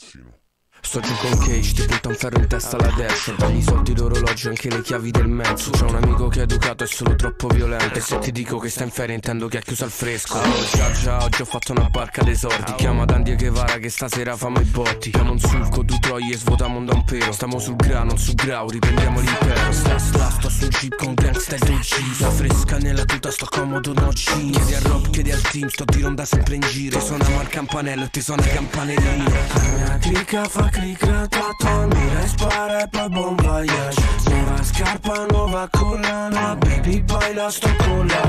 ragazzino. Sto giù con Cage, ti butta un ferro in testa alla destra. Dagli i soldi l'orologio, anche le chiavi del mezzo. C'è un amico che è educato e solo troppo violento. E se ti dico che sta in ferie intendo che ha chiuso al fresco. Oh, Già già, oggi ho fatto una barca dei sordi Chiama Dandy e Guevara che stasera famo i botti. Chiamo un sulco, du troi e svuotiamo un pelo Stiamo sul grano, su grau, riprendiamo l'impero. Sta sta, sto sul jeep con gangsta e DG Sta fresca nella tuta, sto comodo no jeans. Chiedi a Rob, chiedi al team, sto di ronda sempre in giro. Ti suoniamo al campanello e ti suona campanellino. La mia clic ratatouille Mira e spara e poi bon voyage Nuova scarpa, nuova collana. Baby baila sto con la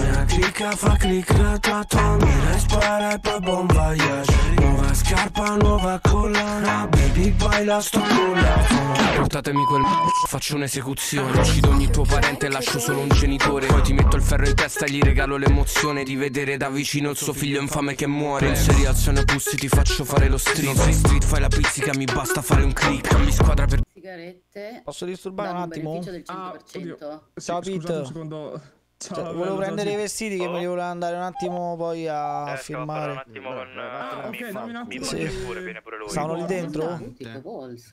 mia clicca fa clic ratatouille Mira e spara e poi bon voyage Nuova scarpa, nuova collana. Baby baila sto con la Portatemi quel faccio un'esecuzione. Uccido ogni tuo parente e lascio solo un genitore. Poi ti metto il ferro in testa e gli regalo l'emozione Di vedere da vicino il suo figlio infame che muore. In seriazione bussi ti faccio fare lo street Non sei street, fai la pizzica, mi basta fare un click Cambi squadra per Sigarette. Posso disturbare un attimo? del 100%. Ah, oddio. Sì, Ciao, scusate Pete. un secondo. Ciao, Cioè, volevo prendere sì. i vestiti che me li volevo andare un attimo poi a Eh, parlare un attimo con Ah, eh, ok, Mimmo. dammi un attimo. Sì. pure, viene pure lui. Stavano lì dentro? Tipo Vols.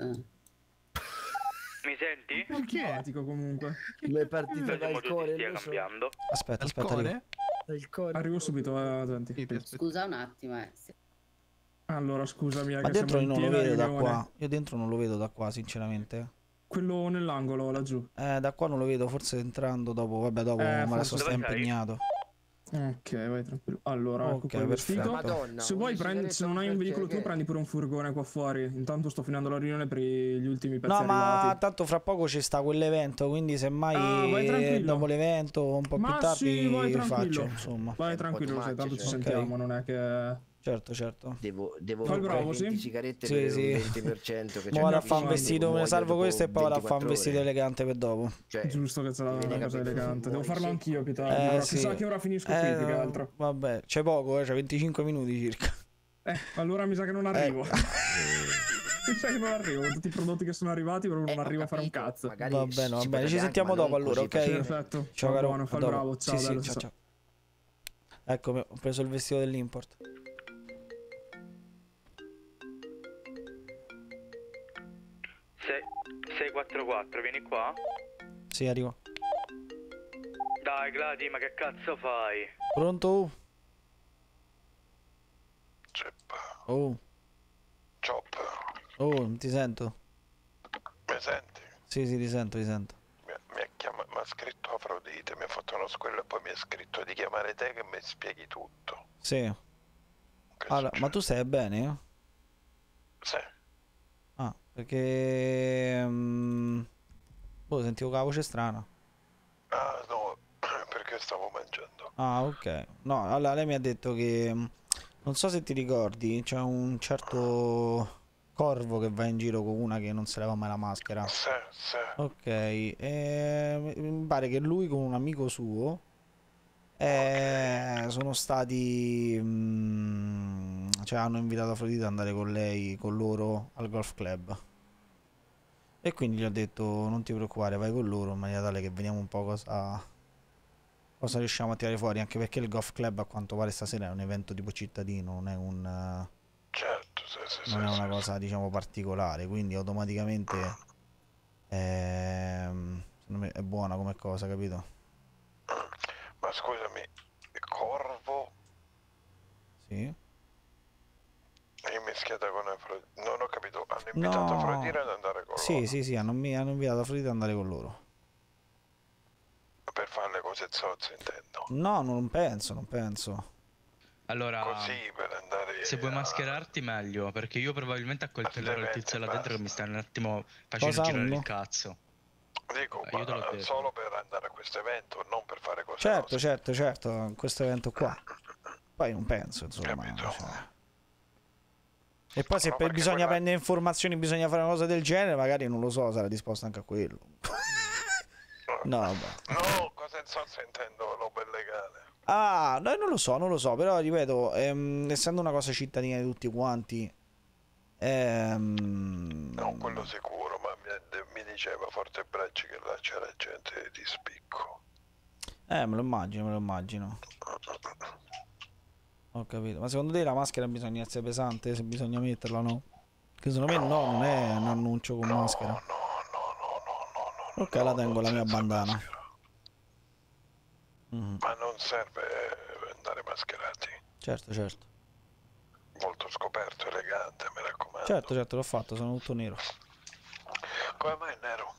Mi senti? Comunque. Mi è partito Vedo dal tu ti cuore. stia cambiando. Aspetta, aspetta, arrivo. Dal cuore. Arrivo subito, eh, attenti. Scusa un attimo, eh. Allora, scusami, eh, Ma dentro io non lo vedo da qua. Io dentro non lo vedo da qua, sinceramente. Quello nell'angolo, laggiù. Eh, da qua non lo vedo, forse entrando dopo. Vabbè, dopo Eh, ma adesso sta impegnato. Ok, vai tranquillo. Allora, ecco Ok, vestito. perfetto. Madonna. Se vuoi, prendi, se non hai un veicolo tu, che- prendi pure un furgone qua fuori. Intanto sto finendo la riunione per gli ultimi pezzi No, ma arrivati. tanto fra poco ci sta quell'evento, quindi semmai Ah, vai tranquillo. dopo l'evento, un po' Ma più tardi, sì, vai faccio, insomma. Vai tranquillo, tanto ci cioè. sentiamo, non è che... Certo, certo. Devo, devo Fai il comprare bravo, 20 sì? sigarette Sì, per sì. un 20% che Mo vado a c'è fare un vestito, me ne salvo questo e poi vado a fare un 24 vestito ore. elegante per dopo. Cioè, Giusto che sarà una cosa elegante. Devo muoio, farlo anch'io più tardi. Eh, però sì. Chissà che ora finisco qui, Eh, più che altro. Vabbè, c'è poco, eh, c'è 25 minuti circa. Eh, allora mi sa che non Eh. arrivo. mi sa che non arrivo. Con tutti i prodotti che sono arrivati, proprio non Eh, arrivo a fare un cazzo. magari Va bene, va bene, ci sentiamo dopo allora, ok? Perfetto. Ciao caro, buono, a fai dopo. bravo. Ciao, ciao. Eccomi, ho preso il vestito dell'import. 644, vieni qua. Sì, arrivo. Dai, Gladi, ma che cazzo fai? Pronto? Ceppa, Oh, Chop, oh, ti sento? mi senti? Sì, sì, ti sento, ti sento. Mi, mi ha chiama- mi ha scritto Afrodite, mi ha fatto uno squillo e poi mi ha scritto di chiamare te che mi spieghi tutto. Sì. Che Allora, ma succede? tu stai bene? Sì, perché... mm, boh, sentivo che la voce strana. ah no, perché stavo mangiando. Ah, ok. No, allora lei mi ha detto che... mm, Non so se ti ricordi, c'è un certo corvo che va in giro con una che non se leva mai la maschera. Sì, sì, Ok, e mi pare che lui con un amico suo eh, sono stati, mm, cioè hanno invitato Afrodite ad andare con lei, con loro al golf club. E quindi gli ho detto non ti preoccupare, vai con loro in maniera tale che vediamo un po' cosa, cosa riusciamo a tirare fuori, anche perché il golf club a quanto pare stasera è un evento tipo cittadino, non è un... certo, sì, sì, sì. non è sì, una sì. cosa diciamo particolare quindi automaticamente ehm, secondo me è buona come cosa capito scusami, Corvo sì è mischiata con Afrodite. Non ho capito, hanno invitato No. Afrodite ad andare con sì loro sì sì hanno, mi- hanno invitato Afrodite ad andare con loro per fare le cose zozze, intendo. no non penso non penso Allora, Così per andare se vuoi a- mascherarti meglio, perché io probabilmente accoltellerò il tizio là dentro che mi sta un attimo facendo Cosa, girare il cazzo. Dico, Eh, solo per andare a questo evento, non per fare cose certo nostre. certo certo in questo evento qua poi non penso insomma cioè. e poi se No, per bisogna quella- prendere informazioni bisogna fare una cosa del genere magari non lo so sarà disposto anche a quello no vabbè No, cose zozze intendo roba illegale. Ah, no, non lo so, non lo so, però ripeto, ehm, essendo una cosa cittadina di tutti quanti, ehm, No, quello sicuro, ma mi, mi diceva Forte Bracci che là c'era gente di spicco. eh, me lo immagino, me lo immagino. Ho capito. Ma secondo te la maschera bisogna essere pesante? Se bisogna metterla o no? Che secondo me no, non è un annuncio con maschera. No, no, no, no, no, no. Ok, la tengo la mia bandana. Mhm. Ma non serve andare mascherati. Certo, certo. Molto scoperto, elegante, mi raccomando. Certo, certo, l'ho fatto, sono tutto nero. Come mai nero?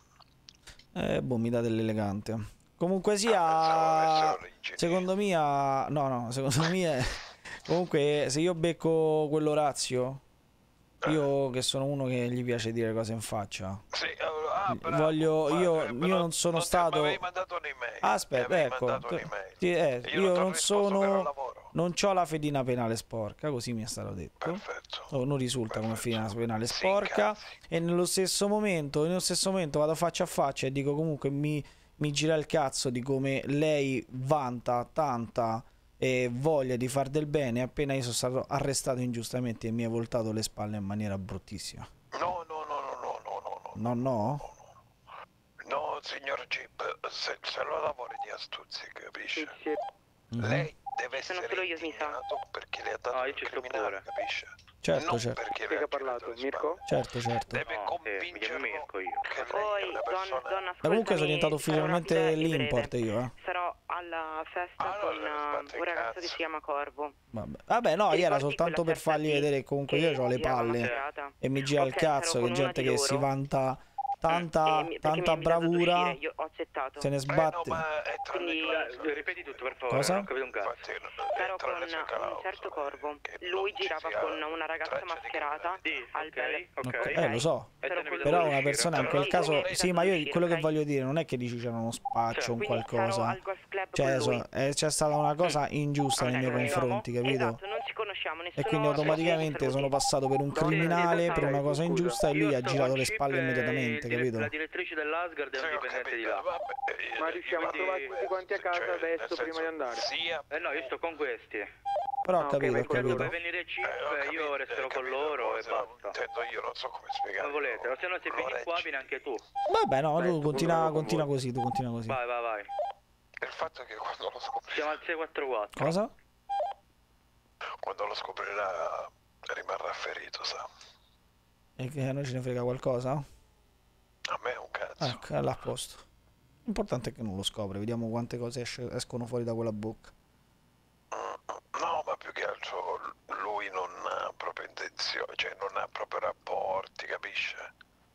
Eh, boh, mi dà dell'elegante. Comunque Ah, sia, secondo me, no, no, secondo me, è- comunque se io becco quell'Orazio, io che sono uno che gli piace dire cose in faccia. Sì, allora, ah, bravo, Voglio- guarda, io- eh, io non sono ti stato-. Aspetta, ecco, sì, eh, E io non non sono. Non ho la fedina penale sporca, così mi è stato detto. Perfetto. O non risulta come Perfetto. fedina penale sporca. E nello stesso momento, nello stesso momento vado faccia a faccia e dico comunque mi, mi gira il cazzo di come lei vanta tanta eh, voglia di far del bene appena io sono stato arrestato ingiustamente e mi ha voltato le spalle in maniera bruttissima. No, no, no, no, no, no, no, no. No, no? No, signor Jeep, se, se lo lavori di astuzia, capisce? Mhm. Lei deve Sono essere solo io, mi sa. perché le ha dato Ah, io il ci criminale, capisce? Certo, non certo. perché le ha parlato? Mirko? Certo, certo. Deve No, chiamo convincerlo Mirko io. che Poi, una don, persona... donna, Ma comunque sono diventato ufficialmente l'import breve. io, eh. Sarò alla festa Allora, con sbatte uh, un ragazzo cazzo. che si chiama Corvo. Vabbè, Vabbè no, io era soltanto per fargli vedere che comunque io ho le palle e mi gira il cazzo che gente che si vanta tanta, mi- perché tanta bravura, uscire, Io ho accettato. se ne Eh, no, sbatte. ma è Quindi-. Eh, Ripeti tutto per favore, Cosa? non ho capito un cazzo. Tra con un certo Corvo. Lui girava con una ragazza mascherata. Sì, al bel ok, ok. Ok, Eh, lo so. Però Però una persona in Però quel caso, sì, ma io quello che voglio dire non è che dici c'era uno spaccio, Cioè, un sarò qualcosa. Cioè, eh, c'è stata una cosa ingiusta nei miei confronti, capito? Esatto, non ci conosciamo, E quindi automaticamente sono passato per un criminale per una cosa ingiusta e lui ha girato le spalle immediatamente, capito? La direttrice dell'Asgard è un dipendente di capito, là. vabbè, Ma riusciamo a quindi- trovare tutti quanti a casa cioè, adesso prima di andare? Sia Eh no, io sto con questi. Però ho Ah, capito, vai ho capito. Dove venire Chip, Eh, io capito, resterò eh, con capito, loro e basta. Intendo io, non so come spiegare. Come volete, o se no se vieni qua vieni anche tu. Vabbè, no, Vai, tu tu continua, con continua così, tu continua così. Vai, vai, vai. Il fatto è che quando lo Siamo scoprirà, al 644. Cosa? quando lo scoprirà rimarrà ferito, sa. E che a noi ce ne frega qualcosa? A me è un cazzo. Ecco, è là a posto. L'importante è che non lo scopre, vediamo quante cose esce- escono fuori da quella bocca. No, ma più che altro lui non ha proprio intenzione, cioè non ha proprio rapporti, capisce?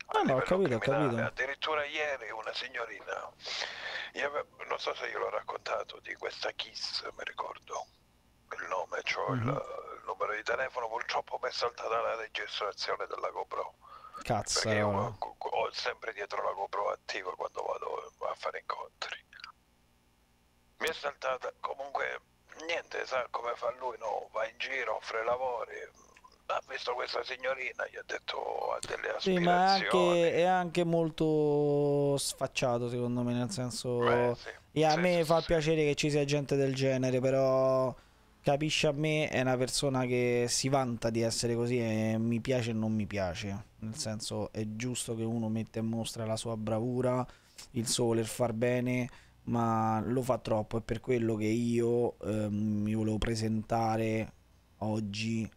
Ah, no, ho capito, ho capito. Addirittura ieri una signorina, io ave- non so se io l'ho raccontato, di questa Kiss, mi ricordo il nome, cioè il, Mhm. il numero di telefono, purtroppo mi è saltata la registrazione della GoPro. Cazzo. Perché io ho, sempre dietro la GoPro attiva quando vado a fare incontri. Mi è saltata, comunque niente, sa come fa lui, no? Va in giro, offre lavori. Ha visto questa signorina, gli ha detto ha delle Sì, aspirazioni. ma è anche, è anche molto sfacciato secondo me, nel senso... Eh, sì. E a Sì, me sì, fa sì. piacere che ci sia gente del genere, però capisci a me è una persona che si vanta di essere così e mi piace e non mi piace. Nel senso è giusto che uno metta in mostra la sua bravura, il suo voler far bene, ma lo fa troppo. È per quello che io ehm, mi volevo presentare oggi.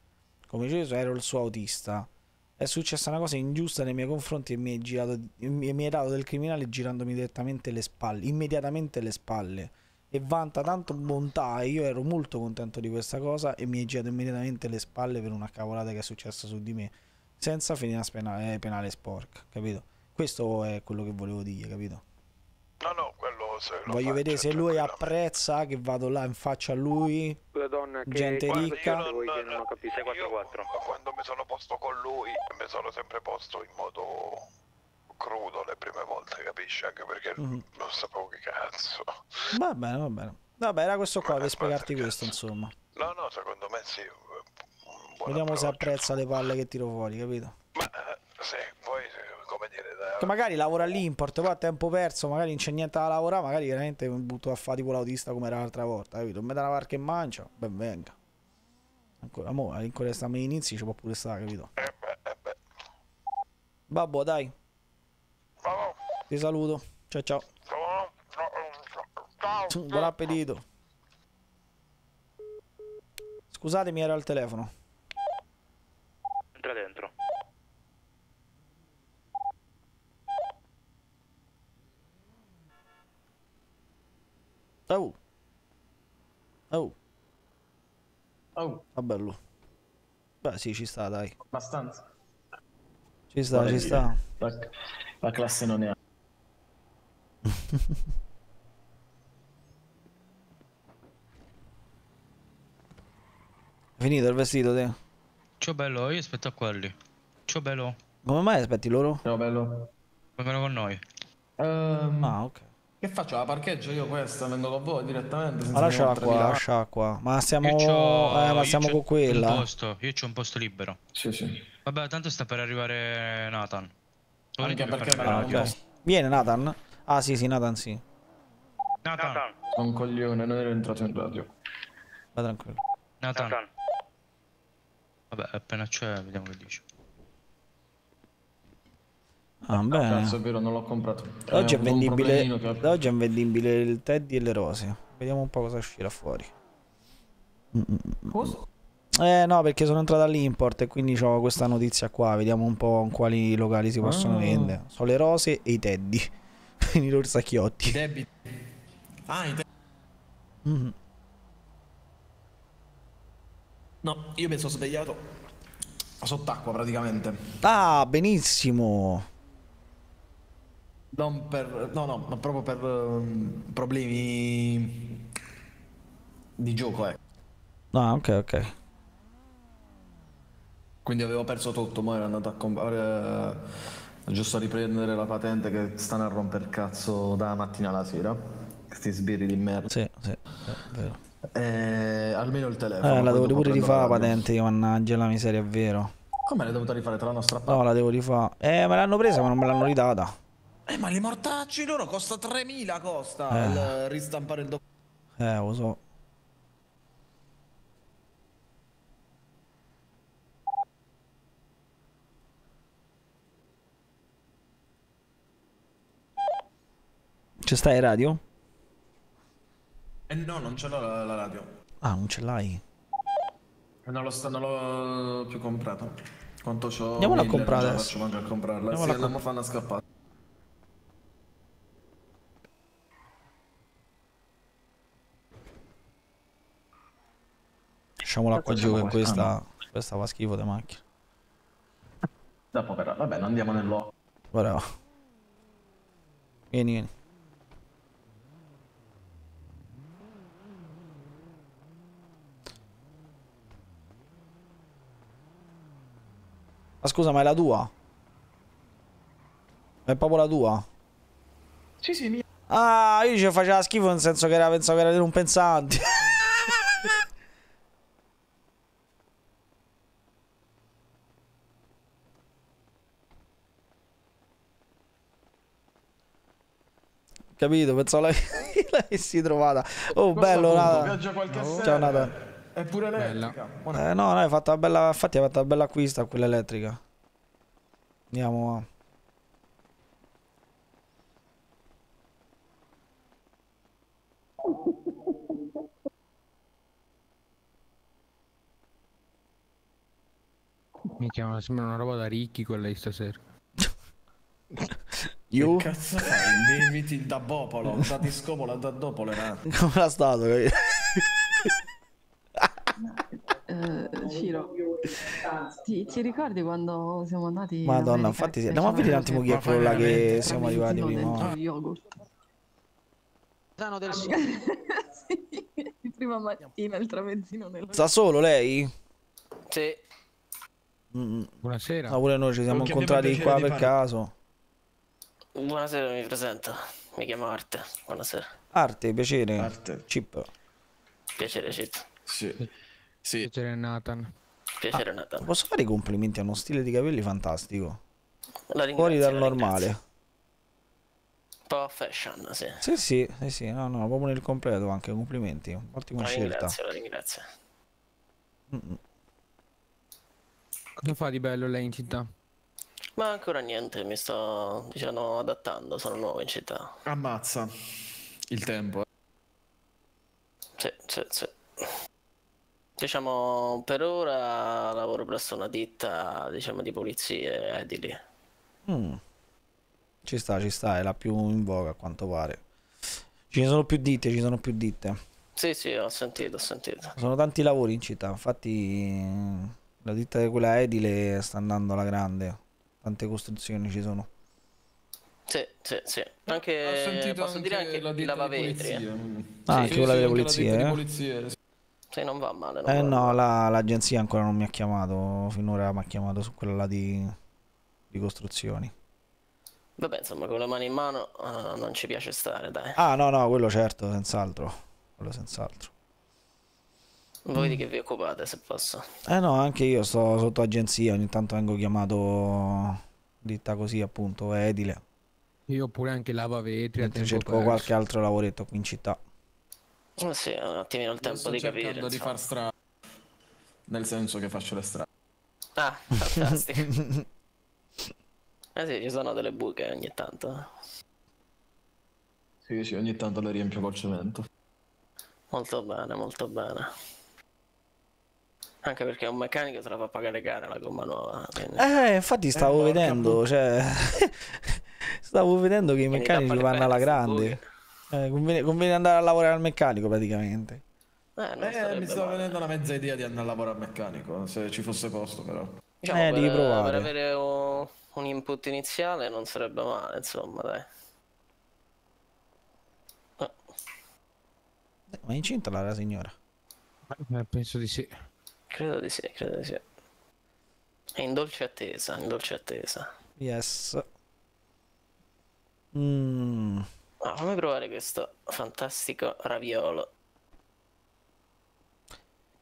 Come dicevo, ero il suo autista. È successa una cosa ingiusta nei miei confronti e mi, è girato, mi mi hai dato del criminale girandomi direttamente le spalle, immediatamente le spalle. E vanta tanto bontà e io ero molto contento di questa cosa e mi hai girato immediatamente le spalle per una cavolata che è successa su di me. Senza finire penale, penale sporca, capito? Questo è quello che volevo dire, capito? No, no, quello se lo Voglio faccio vedere se lui tranquillamente. apprezza che vado là in faccia a lui. La donna che Gente ricca. siete voi che non ho capito. 644. Io quando mi sono posto con lui mi sono sempre posto in modo crudo le prime volte, capisci? Anche perché Mhm. non sapevo che cazzo. Va bene, va bene. Vabbè, era questo qua Ma per spiegarti cazzo. questo, insomma. No, no, secondo me sì. Vediamo se apprezza le palle che tiro fuori, capito? Ma eh, sì, poi eh, come dire, da- Che magari lavora all'import, poi a tempo perso, magari non c'è niente da lavorare, magari veramente mi butto a fare tipo l'autista come era l'altra volta, capito? Mi dà una barca in mancia, ben venga. Ancora, mo, ancora stiamo agli inizi, ci può pure stare, capito? eh beh, eh beh. Babbo, dai, Oh, ti saluto. Ciao ciao. Buon appetito. Scusatemi, ero al telefono. Entra dentro. Oh. Oh. Oh, Va bello. Beh, sì, ci sta, dai. abbastanza. Ci sta, Vorrei ci sta. La, la classe non è... Finito il vestito, te? Ciao bello, io aspetto a quelli. Ciao bello, Come mai aspetti loro? Ciao bello. vengono con noi. Ehm, Ah, ok. Che faccio? La parcheggio io questa? Vengo con voi direttamente? Ma lasciala qua, 3000 lasciala qua. Ma c'ho, Eh, ma c'ho con quella. Un posto, io c'ho un posto libero. Sì, sì. Vabbè, tanto sta per arrivare Nathan. Anche perché me Ah. Viene Nathan? Ah, sì, sì, Nathan, sì. Nathan, Nathan, Sono un coglione, non ero entrato in radio. Va tranquillo. Nathan. Nathan. Vabbè, appena c'è, vediamo che dice. Ah, bene. Cazzo, è vero, non l'ho comprato. Oggi è vendibile. che oggi è vendibile il Teddy e le rose. Vediamo un po' cosa uscirà fuori. Cosa? Eh no, perché sono entrato all'import e quindi ho questa notizia qua. Vediamo un po' in quali locali si possono Ah. vendere. Sono le rose e i Teddy. Quindi loro I sacchiotti. debiti. Ah, i debiti. Mm. No, io mi sono svegliato sott'acqua praticamente. Ah, benissimo. Non per... No, no, ma proprio per ehm, problemi di gioco, eh. Ah, ok, ok. Quindi avevo perso tutto, ma ero andato a comprare... giusto a riprendere la patente che stanno a rompere il cazzo dalla mattina alla sera. Questi sbirri di merda. Sì, sì. Eh, almeno il telefono. Eh, la devo pure rifare la patente, io mannaggia la miseria, è vero. Come l'hai dovuta rifare? Te l'hanno strappato? No, la devo rifare. Eh, me l'hanno presa, ma non me l'hanno ridata. Eh, ma li mortacci loro costa 3000 costa Eh. il ristampare il documento. Eh, lo so. C'è stai radio? Eh no, non ce l'ho la, la radio. Ah, non ce l'hai. Eh, Non, lo sta, non l'ho più comprato. Quanto c'ho? Andiamola a comprare adesso. faccio a comprarla. Andiamola sì, a andiamo a fare una scappata. Lasciamola qua giù che questa, questa fa schifo di macchina. Dopo però, vabbè, non andiamo nell'o. Bravo. Vieni, vieni. Ma scusa, ma è la tua? È proprio la tua? Sì, sì, mia. Ah, io ci faceva schifo nel senso che era, pensavo che era di non Capito? Pensavo l'ave- l'avessi trovata. Oh, bello, Nathan. Viaggia qualche Ciao. Nathan. È pure elettrica. Buona- Eh, no, no, hai fatto una bella, infatti hai fatto una bella acquisto a quella elettrica. Andiamo a... Mi chiama, sembra una roba da ricchi quella di stasera. Io? Che cazzo fai? Mi inviti da Bopolo, da Discopola, da dopo le rate. Come era stato, capito? Eh, Ciro, ti, ti ricordi quando siamo andati in Madonna, America infatti sì. Andiamo a vedere un attimo chi è quello là che siamo arrivati prima. il yogurt. Sano del sì, di prima mattina il tramezzino nel Sta solo lei? Sì. Mm. Buonasera. No, pure noi ci siamo incontrati il qua per caso. Buonasera, mi presento. Mi chiamo Arte. Buonasera. Arte, piacere. Chip. Piacere, Cit. Sì. Sì. Piacere Nathan. Piacere, Nathan. Posso fare i complimenti a uno stile di capelli fantastico? La ringrazio, Fuori dal la normale. Un po' fashion, sì. Sì, sì, sì, sì, no, no, proprio nel completo anche, complimenti. Ottima La scelta. ringrazio, la ringrazio. Mm-mm. Cosa fa di bello lei in città? Ma ancora niente, mi sto, diciamo, adattando, sono nuovo in città. Ammazza. Il tempo. Sì, sì, sì. Diciamo, per ora lavoro presso una ditta, diciamo, di pulizie edili. Mm. Ci sta, ci sta, è la più in voga a quanto pare. Ci sono più ditte, ci sono più ditte. Sì, sì, ho sentito, ho sentito. Sono tanti lavori in città, infatti la ditta di quella edile sta andando alla grande. Tante costruzioni ci sono. Sì, sì, sì. Ho Anche, sentito posso dire anche la di lavavetri. polizia. eh. Ah, anche quella delle anche la pulizie, eh? sì. Sì, non va male. Non Eh va no, male. la- l'agenzia ancora non mi ha chiamato, finora mi ha chiamato su quella là di, di costruzioni. Vabbè, insomma, con le mani in mano eh, non ci piace stare, dai. Ah no, no, quello certo, senz'altro. Quello senz'altro. Voi di che vi occupate, se posso? Eh no, anche io sto sotto agenzia, ogni tanto vengo chiamato ditta così appunto, edile. Io pure anche lavavetri Mentre cerco perso. qualche altro lavoretto qui in città. Eh sì, un attimino il Io tempo sto di cercando capire. di insomma. far strada. Nel senso che faccio le strade. Ah, fantastico. eh sì, ci sono delle buche ogni tanto. Sì, sì, ogni tanto le riempio col cemento. Molto bene, molto bene. Anche perché un meccanico se la fa pagare cara la gomma nuova. quindi- Eh, infatti stavo porca vedendo, cioè stavo vedendo che i meccanici vanno alla grande. Eh, conviene, conviene andare a lavorare al meccanico praticamente. Eh, Eh, mi sta male. venendo una mezza idea di andare a lavorare al meccanico, se ci fosse posto però. Diciamo, Eh, per, devi provare. per avere un, un input iniziale non sarebbe male, insomma, dai. Eh, Eh, Ma è incinta la signora? Eh, penso di sì. Credo di sì, credo di sì. È in dolce attesa, in dolce attesa. Yes. Mm. Ah, fammi provare questo fantastico raviolo.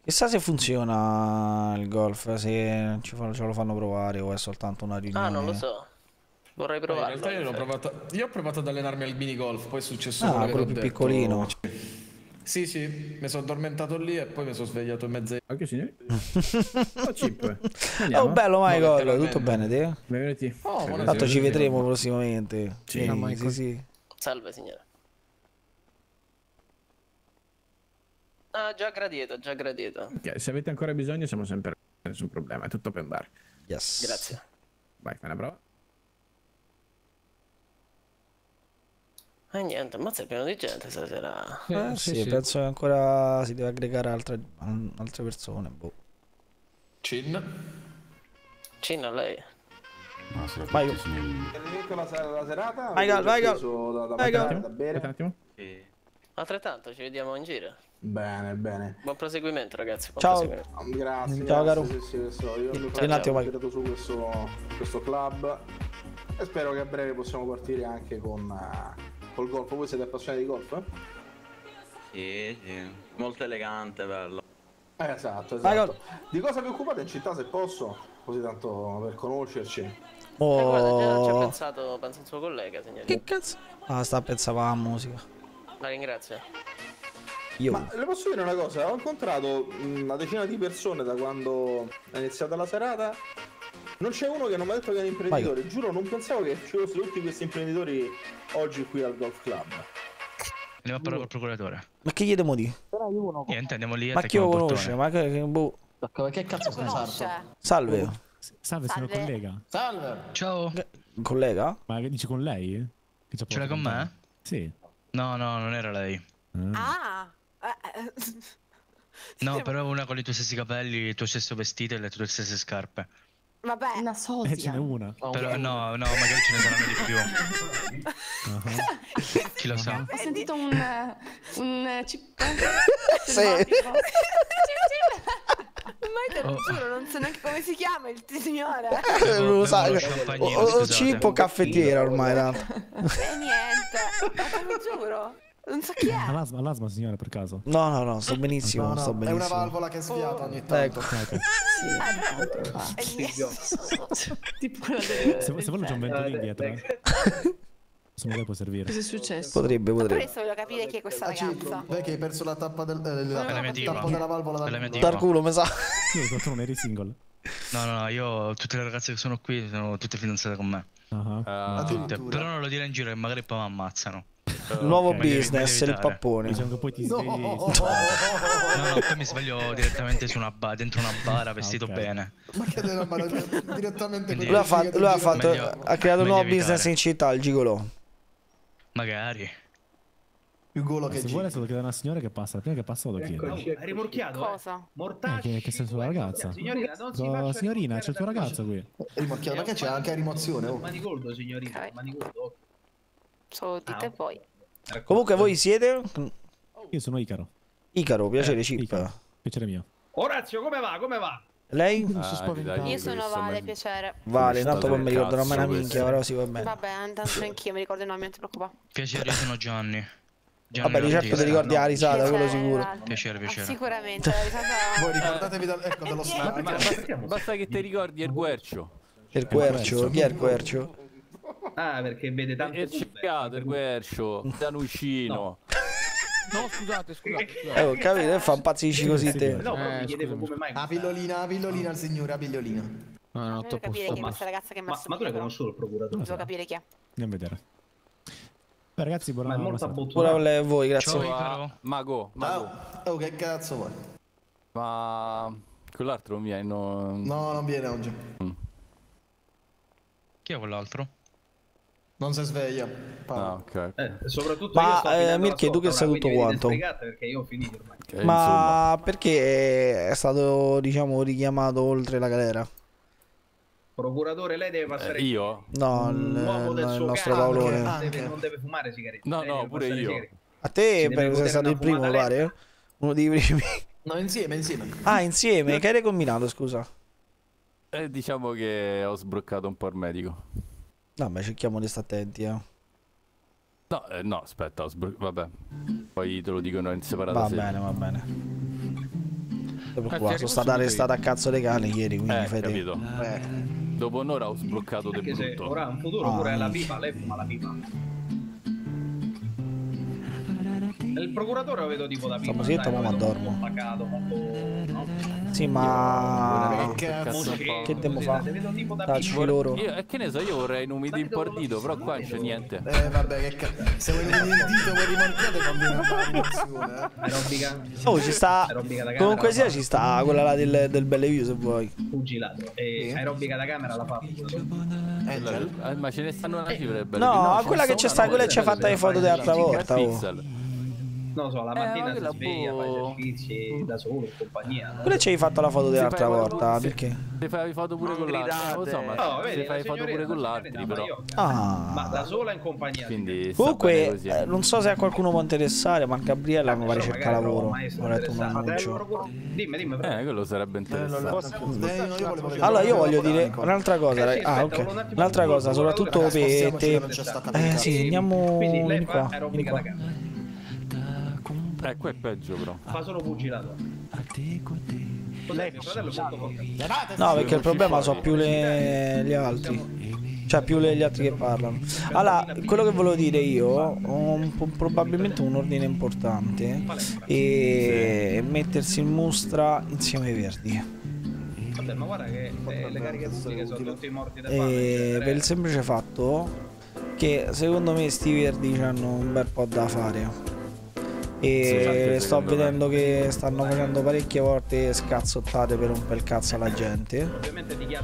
Chissà se funziona il golf, se ce lo fanno provare o è soltanto una riunione. Ah, non lo so. Vorrei provarlo. realtà io, in l'ho effetti. provato, io ho provato ad allenarmi al minigolf, poi è successo Ah, quello più detto. Sì, sì, mi sono addormentato lì e poi mi sono svegliato in mezzo. Ok signori? Oh, chip. Oh, bello No, Michael, letteralmente. tutto bene te? Benvenuti. Oh. Tanto ci sì, vedremo prossimamente. Sì, Michael. sì, sì. Salve, signore. Ah, già gradito, già gradito. Ok, se avete ancora bisogno siamo sempre nessun problema, è tutto open bar. Yes. Grazie. Vai, fai una prova. E niente, ammazza è pieno di gente stasera. Eh, sì, penso che ancora si deve aggregare altre, altre persone. Boh. Cin? Cina lei. Vai, la, la serata? Vai, Gal, vai, Gal. Vai, Gal. mangiare, da bere? Aspetta un attimo. Altrettanto, ci vediamo in giro. Bene, bene. Buon proseguimento, ragazzi. Buon Ciao. proseguimento. Grazie, Ciao, grazie, caro. Sì, sì, adesso io mi un attimo, vai. tirato su questo, questo club e spero che a breve possiamo partire anche con eh, col golf. Voi siete appassionati di golf? eh? Sì, sì. Molto elegante, bello. Eh, esatto, Vai, esatto. Di cosa vi occupate in città se posso? Così tanto per conoscerci. Eh, guarda, ci ha Oh. pensato, penso un suo collega, signorina. Che cazzo? Ah, sta pensando alla musica. La ringrazio. Io. Ma le posso dire una cosa? Ho incontrato mh, una decina di persone da quando è iniziata la serata. Non c'è uno che non mi ha detto che è un imprenditore. Giuro, non pensavo che ci fossero tutti questi imprenditori oggi qui al golf club. Andiamo a parlare col procuratore. Ma che gli devo dire? Niente, andiamo lì Ma chi lo conosce? Ma che, che- boh. Che cazzo sei Conosce. Salve, Salve, sono Salve. collega. Salve! Ciao, collega? Ma che dici con lei? Che ci ha ce l'hai con me? Sì. No, no, non era lei. Ah! eh, eh, No, però una con i tuoi stessi capelli, il tuo stesso vestito e le tue stesse scarpe. Vabbè. Una Eh, ce sosia. n'è una. Però no, no, magari ce ne saranno di più. Ah. Chi lo sa? Ho sentito un... eh, un eh, chip... Sì. Michael, Oh. giuro, non so neanche come si chiama il signore. Non lo sa. O, o chip caffettiera ormai. tanto. E niente. Ma te lo giuro. Non so chi è. All'asma, all'asma, signore, per caso. No, no, no, sto benissimo. No, no, sto è una benissimo. valvola che sfiata ogni tanto. Ecco. Tipo quella del... Se, se vuole c'è un ventolino dietro. eh. Se vuoi può servire. Cosa è successo? Potrebbe, potrebbe. questo voglio capire chi è questa ragazza. Vedi che hai perso la tappa del eh, la la diva. tappa della valvola la dal. Dal culo, mi sa. Io tu non eri single. No, no, no, io tutte le ragazze che sono qui sono tutte fidanzate con me. Ah, Tutte. Però non lo dire in giro che magari poi mi ammazzano. Il nuovo Meglio- business, il pappone. Diciamo che poi ti svegli. No, no, poi mi sveglio direttamente su una ba- dentro una bara vestito ok. bene. Ma che deve andare direttamente Quindi- Lui ha, fatto, lui ha, fatto- Meglio- ha creato un nuovo evitare. business in città, il gigolò. Magari. Più golo Se vuole se lo chiede a una signora che passa, prima che passa lo chiedo. Hai rimorchiato? Cosa? Eh, che, che senso la ragazza? Signorina, non si faccia signorina, c'è il tuo ragazzo qui. Rimorchiato, ma che c'è anche la rimozione? Oh. Manigoldo, signorina, manigoldo. Solo dite Ah, poi. Comunque voi siete? Io sono Icaro. Icaro, piacere Eh, Chip. Icaro. Piacere mio. Orazio, come va? Come va? Lei? Io sono Vale, piacere. Vale, tanto poi mi ricordo cazzo mai una minchia, però sì, va bene. Vabbè, tanto anch'io mi ricordo il nome, non ti preoccupare. Piacere, io sono Gianni. Gianni Vabbè, di certo ti ricordi la risata, quello sicuro. Piacere, piacere. Sicuramente, la risata... Voi ricordatevi dal, ecco, dello snack. Basta che ti ricordi il guercio. Il quercio, chi è il quercio? Ah, perché vede tanto Il ciccato, il guercio, Danuccino. No, scusate, scusate. Eh, ho capito, e fa impazzisci così te. No, però Eh, mi chiedevo come mai. La pillolina, la pillolina al signore, la pillolina. No, no, Devo capire chi è questa ragazza che mi ha Ma, ma tu l'hai conosciuto il procuratore? Devo capire chi è. Andiamo a vedere. Beh, ragazzi, buona Ma è. Pure a voi, grazie. Ciao, Icaro. Mago, Mago. Ciao. Oh, che cazzo vuoi? Ma quell'altro non viene, no... No, non viene oggi. Chi è quell'altro? Non si sveglia. Ah, Paolo. ok. Eh, soprattutto Ma, eh, Mirchi, tu che ora, tutto quanto? Perché io ho finito ormai. Insomma. Ma perché è stato, diciamo, richiamato oltre la galera? Procuratore, lei deve passare Eh, io? No, il, un uomo del il suo nostro Paolone. non deve, non deve fumare sigarette. No, lei no, pure io. sigarette. A te penso sei stato il primo, fumata pare? eh? Uno dei primi. No, insieme, insieme. Ah, insieme? Che hai combinato, scusa? Eh, diciamo che ho sbroccato un po' il medico. No, ma cerchiamo di stare attenti, eh. No, eh, no, aspetta, vabbè. Poi te lo dicono in separata Va sede. bene, va bene. Preoccupare, Eh, sono stato arrestato a cazzo dei cani ieri, quindi Eh, fai capito. Dopo un'ora ho sbloccato del brutto. ora in futuro Ah. pure la pipa, lei fuma la pipa. Il procuratore lo vedo tipo da pipa. Stiamo zitto, ma molto Pacato, molto... No? Sì, ma... Che cazzo? Moscetto, Che tempo così, fa? te vedo tipo da Dacci loro. Io, e che ne so, io vorrei un umide importito, però qua non c'è niente. Eh, vabbè, che cazzo. Se vuoi il dito, vuoi rimorchiate, conviene una rimozione, eh. Aerobica. Oh, ci sta... Comunque sia, ci sta quella là del, del Bellevue, se vuoi. Pugilato. E aerobica da camera la fa. Eh, ma ce ne stanno una cifra belle. No, ce ne quella che c'è sta, quella che ci ha fatta le foto dell'altra volta, oh. Non lo so, la Eh, mattina ma si sveglia, fa boh. esercizi da solo, in compagnia. no? Quella ci hai fatto la foto dell'altra volta, se- perché? Se fai foto pure con l'altro, non so, ma Oh, vedi, se fai foto pure con la l'altro, signorina però. Ah. Ma da sola in compagnia. Quindi Comunque, eh, non so se a qualcuno può interessare, ma Gabriella mi pare cerca lavoro. Ho letto un annuncio. Dimmi, dimmi. Eh, quello sarebbe interessante. Eh, no, vedere- Allora, io voglio dire un'altra cosa. Eh, Ah, ok. Un'altra cosa, soprattutto per te. non Eh sì, andiamo. Quindi lei Vieni fa qua. Vieni aerobica qua. da camera. Eh, qua è peggio, però. Fa solo pugilato. Cos'è? Mio fratello è molto forte. No, perché il problema sono più le... gli altri. Cioè, più le- gli altri che parlano. Allora, quello che volevo dire io, ho un probabilmente un ordine importante. E mettersi in mostra insieme ai verdi. Vabbè, ma guarda che eh, le cariche pubbliche sono tutti morti da fame. E cioè, per il semplice fatto che secondo me sti verdi hanno un bel po' da fare. E Sì, anche sto secondo me. vedendo che stanno facendo parecchie volte scazzottate per un bel cazzo alla gente.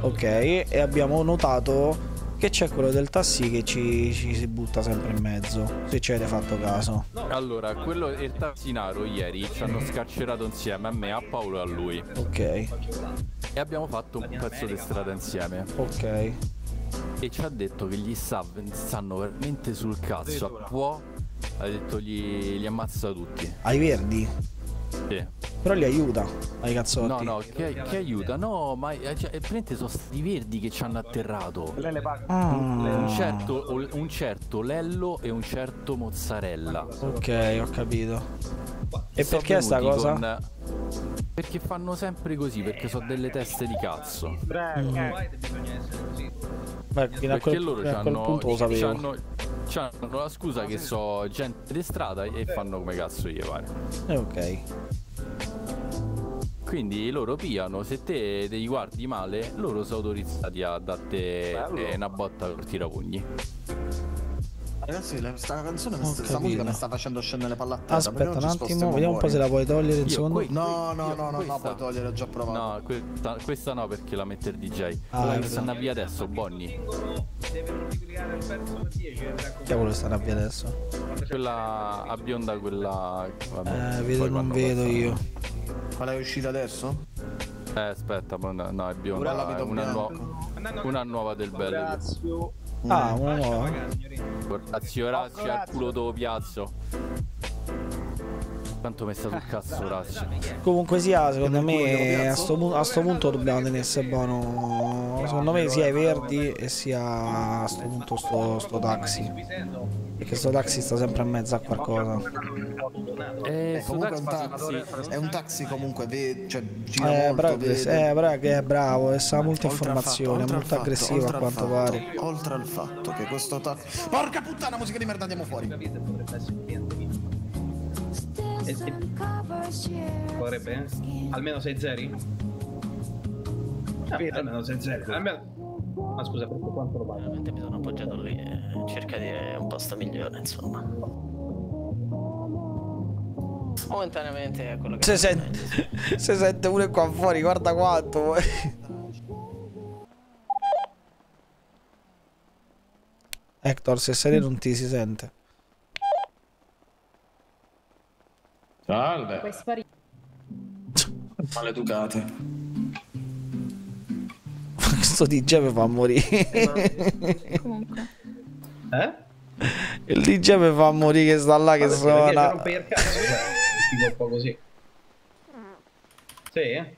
Ok, e abbiamo notato che c'è quello del tassi che ci, ci si butta sempre in mezzo. Se ci avete fatto caso. Allora, quello e il tassinaro ieri ci hanno scarcerato insieme a me, a Paolo e a lui. Ok, E abbiamo fatto un pezzo di strada insieme. ok. E ci ha detto che gli sta, stanno veramente sul cazzo. Può, ha detto gli, li ammazza tutti. Ai verdi? Sì. Però li aiuta ai cazzotti. No, no, che, che aiuta? No, ma eh, cioè, praticamente sono stati i verdi che ci hanno atterrato. Lei le paga. Ah. Un certo, un certo Lello e un certo Mozzarella. Ok, ho capito. E Sono perché sta cosa? con- Perché fanno sempre così, perché sono delle teste di cazzo. Bravo. Bisogna essere così. Beh, fino a Perché quel, loro fino a quel punto lo sapevo. c'hanno, c'hanno la scusa che so gente di strada e fanno come cazzo gli pare. Eh, ok. Quindi loro piano, se te ti guardi male, loro sono autorizzati a darti eh, una botta per tirapugni. Ragazzi, la- sta canzone, questa capito. musica mi sta facendo scendere le palle a terra. Aspetta un attimo, vediamo un po' se la puoi togliere in secondo. No, no, no, no, no, questa- puoi togliere, ho già provato. No, questa, questa no perché la mette il DJ. Ah, ecco. che stanno via adesso, Bonnie. Chi è quello che sta via adesso? Quella a bionda, quella. Vabbè, Eh, vedo, non vedo passa- io. Quella è uscita adesso? Eh, aspetta, no, no, è bionda. una, nuova una nuova del bello. Ah, una nuova. Razzi, Orazio, al culo do piazzo. Quanto mi sta sul cazzo, Orazio. Comunque sia, secondo me a sto, a sto punto dobbiamo tenersi buono. Secondo me sia i verdi e sia a sto punto sto, sto taxi. Perché sto taxi sta sempre in mezzo a qualcosa. Eh, comunque è un taxi, è un taxi comunque, ve- cioè, gira Eh, molto, bravo, vede. eh, bravo, che è bravo, e sa Oltre al fatto- è molto aggressivo a quanto fatto- pare. Oltre al fatto che questo taxi... Porca puttana, musica di merda, andiamo fuori. Vorrebbe? eh? Almeno 6 zeri? Capito? Almeno 6 zeri. Almeno... Ma scusa, perché quanto lo vale? Veramente mi sono appoggiato lì e cerca di un posto migliore, insomma. Momentaneamente è quello che... Se sente, se sente pure qua fuori, guarda quanto. vuoi. Hector, se sei lì non ti si sente. Salve. Puoi sparire. Maleducate. Questo DJ mi fa morire. Comunque. Eh? Il DJ mi fa morire che sta là che perché suona. il cazzo, Tipo un po' così. Sì? eh?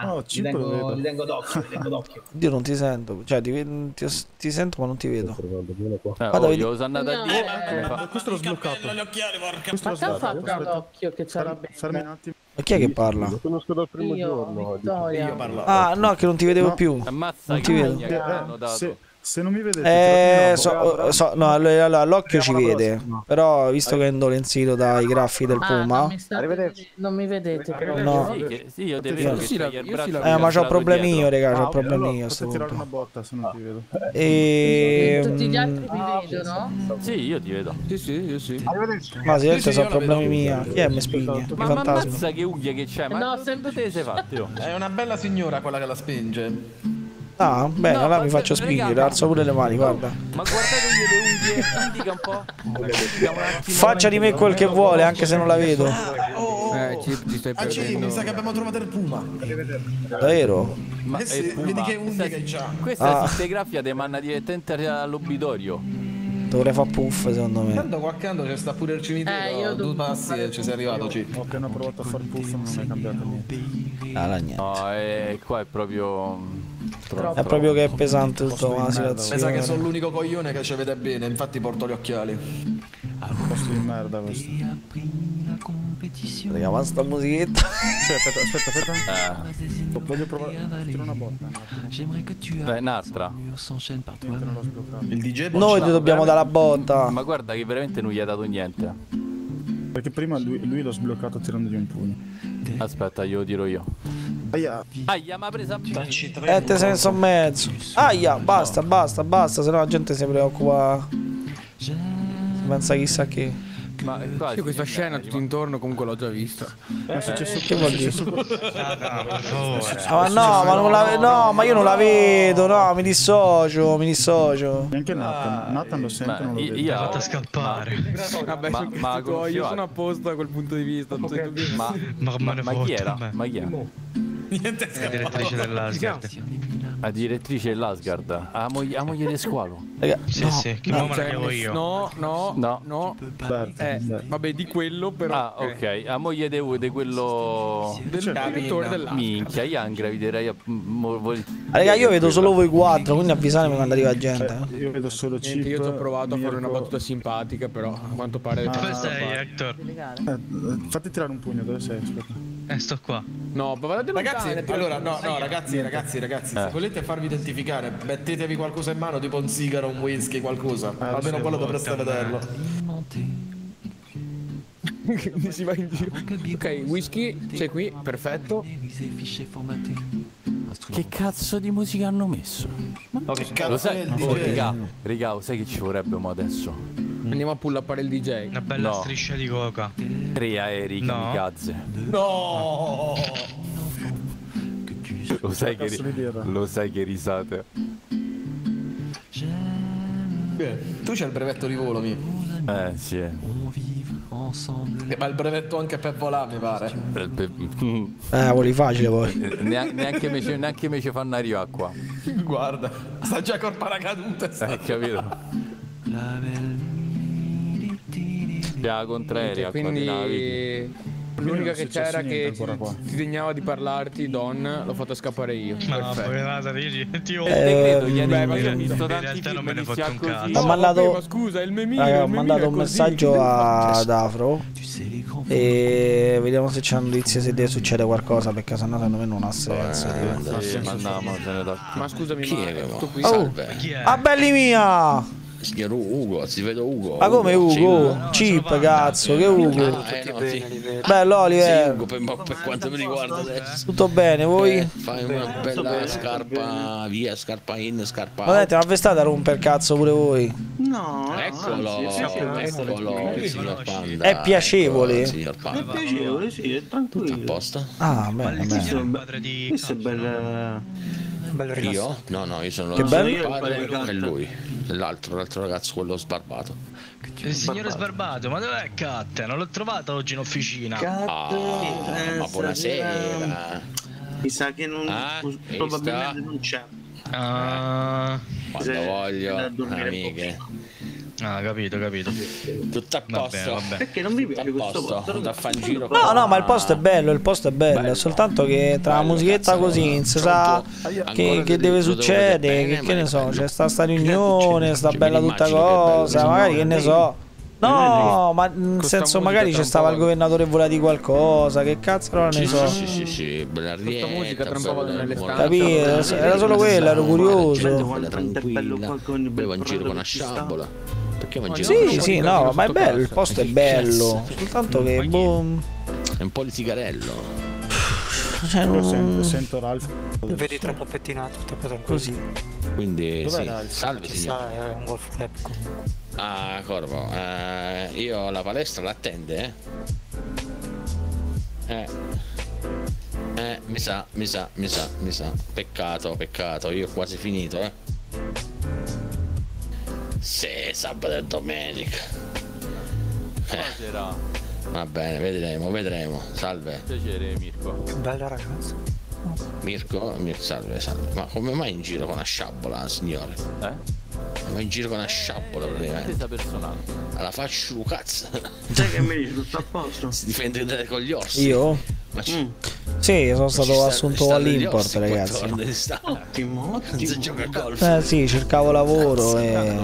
Ah, Oh, cinque lo tengo, li tengo d'occhio, li tengo d'occhio. Io non ti sento, cioè ti, ti- ti sento ma non ti vedo. Eh, Guarda, oh, vedi- io sono andato a No, dire. eh, fa- Questo l'ho sbloccato. gli occhiali, porca Questo Ma ha sbloccato. fatto l'occhio che la Fermi un attimo. Ma chi è che parla? Conosco dal primo Io, giorno. Vittoria. Io parlo. Ah, no, che non ti vedevo No. più. Ammazza Non ti vedo. che hanno Eh, dato. se, se non mi vedete, Eh, so, so- no, l'occhio ci vede. prossima. Però, visto che è indolenzito dai graffi del Ah, Puma, non mi, state vedendo- non mi vedete però. No. Sì, che- sì, io che sì, la- io sì la eh, ma c'ho problemi dietro. io, raga, c'ho Ah, problemi allora io potete tirare una botta se non ti vedo. E... Tutti gli altri mi vedono? Sì, io ti vedo. Sì, sì, io sì. Ma sì, questi sì, sono problemi mia. Chi è mi spigna? I Ma, ma ammazza che unghie che c'è, ma No, sempre te sei fatte, oh. È una bella signora quella che la spinge. Ah, bene, No, allora mi faccio spingere, alzo pure le mani, guarda. Ma guardategli le unghie, indica un po'. Faccia di me quel che vuole, anche se non la vedo. Oh, Eh, ci, ci stai Ah, perdendo. mi sa che abbiamo trovato il puma. Davvero? Ma Eh sì, Puma. vedi che unghie Questa- che c'ha. Questa Ah. si stegraffia ti manna direttamente all'obitorio. Dovrei fare puff, secondo me. Tanto qua accanto c'è sta pure il cimitero. Eh, io Due passi e ci sei arrivato, G. Ho appena provato a far puff, non è cambiato niente. Ah, la niente. No, e qua è proprio. È proprio che è pesante tutta la Mi sa che situazione. sono l'unico coglione che ci vede bene, infatti porto gli occhiali. Posto di merda questo. Raga, ma sta musichetta. Cioè, aspetta, aspetta, aspetta. Eh, Voglio provare. Tiro una botta. beh, un'altra. Il DJ Noi ti dobbiamo dare la botta. Ma guarda che veramente non gli ha dato niente. Perché prima lui, lui l'ho sbloccato tirandogli un pugno. Aspetta, glielo tiro io. Aia, Aia, ma presa Eh, te sei messo in mezzo. Aia, basta, basta, basta, sennò la gente si preoccupa. Si pensa chissà che. Ma qua Io questa scena tutto intorno comunque l'ho già vista. è successo Che vuol dire? Ah, ma no, ma non la no, ma io non la vedo, no, mi dissocio, mi dissocio. neanche Nathan. Nathan lo sente, non lo io, vede. io Fate scappare. Vabbè, Ma- ma io sono apposta da quel punto di vista. Ma, Ma ma, ma chi era? a. Ma chi è? Niente La direttrice dell'Asgard. La direttrice dell'Asgard. La moglie, la moglie di squalo. Raga, Sì, no. sì, che No, nome cioè, chiamo io. no, no, No. no. Eh, vabbè, di quello però. Ah, ok. La moglie di di quello. Del direttore dell'Asgard. Minchia, io graviderei a. Raga, io vedo solo voi quattro, quindi avvisatemi quando arriva gente. eh. Io vedo solo Chip. Niente, io ci ho provato a fare una battuta simpatica, però a quanto pare. Ah. Dove sei, Hector? Eh, fatti tirare un pugno, dove sei? Aspetta. Eh, sto qua. No, ma guardate Ragazzi, lontane, allora, no, no, ragazzi, ragazzi, ragazzi, se Eh. volete farvi identificare, mettetevi qualcosa in mano, tipo un sigaro, un whisky, qualcosa. Almeno sì, quello dovreste vodka, vederlo. si va in giro. Ok, whisky, c'è qui, perfetto. Che cazzo di musica hanno messo? Ma che cazzo Lo è sai, il oh, raga, lo sai che ci vorrebbe mo adesso? Andiamo a pullappare il DJ. Una bella No. striscia di coca. Tre aerei No. kamikaze. No! Lo sai che, dirla. lo sai che risate. Tu c'hai il brevetto di volo, mi. Eh, sì. Eh. Eh, Ma il brevetto anche per volare, mi pare. Per- Eh, voli facile poi. Neanche, neanche me, ci- neanche me ci fanno arrivare qua. Guarda, sta già col paracadute. sta. Eh, capito? La contraerea qua di navi. Quindi l'unica che c'era che ti degnava di parlarti, Don, l'ho fatto scappare io. Ma Perfetto. poverata, dici, ti Eh, io ho visto in tanti realtà non film me ne fotto un cazzo. così. Ho No, mandato- scusa, il memino, Raga, il ho mandato un messaggio a- ad Afro e vediamo se c'è notizie se deve succedere qualcosa perché sennò secondo me non ha senso. Sì, ma scusami, Chi ma è? Oh. Salve. Chi è? Ah belli mia! Signor Ugo, si vede Ugo. Ma come Sì, Ugo? Chip cazzo, che Ugo? Ah, eh, no, sì. Bello Sì, Oliver, Ugo, per, per quanto mi riguarda adesso. tutto bene voi? Eh, fai una bella scarpa via, scarpa in, scarpa Ma dai, ma vi state a romper cazzo pure voi? No, Eccolo, eccolo, il signor Panda. È piacevole? Eccolo, signor È Panda. piacevole, sì, è A tranquillo. posto? Ah, bene, è bene. il padre di Questo è bel... Io? No, no, io sono Che lo bello. il padre e lui. L'altro, l'altro ragazzo, quello sbarbato. Il signore sbarbato, ma dov'è Cat? Non l'ho trovato oggi in officina. Ah, ma buonasera. Mi sa che non, Ah, probabilmente non c'è. Ah, Quando Se- voglio, amiche. Ah, capito, capito. Tutto a posto. bene, va bene. Perché non mi piace questo posto. posto? Da fa in giro. No, no, ma il posto è bello, il posto è bello, è soltanto che tra la Bello, musichetta cazzo, così non si sa che, che deve succedere, che, che ne so, bello. c'è sta sta riunione, sta bella tutta bello, cosa, magari che ne so. No, ma nel senso magari c'è stava il governatore e voleva di qualcosa, che cazzo non ne so. sì, sì, sì, bella musica rietta, tra un po' vado nelle stanze. Capito? Era solo quello, ero curioso. Bella tranquilla, bevo in giro con una sciabola. Perché in giro? Sì, sì, no, ma è bello, il posto è bello. Soltanto che, boh, È un po' di sigarello. cioè, Io sento, non... sento Ralph. Vedi troppo pettinato, troppo tranquillo. così. Quindi Dov'è sì. l'altro? Salve Ci signore. sta, è un golf club comunque. Ah, Corvo, eh, io la palestra l'attende, eh? Eh. Eh, mi sa, mi sa, mi sa, mi sa. Peccato, peccato, io ho quasi finito, eh. Sì, sabato e domenica. Eh, va bene, vedremo, vedremo. Salve. Piacere Mirko. Che bella ragazza. Mirko, Mir- salve, salve. Ma come mai in giro con una sciabola, signore? Eh? Ma in giro con una sciabola, praticamente. Difesa personale. Alla faccia cazzo. Sai che mi dici tutto a posto? Si difende dai- con gli orsi. Io? Ma ci- Sì, sono stato sta- assunto all'import, ragazzi. Ottimo, si ottimo. gioca a golf. Eh sì, cercavo lavoro e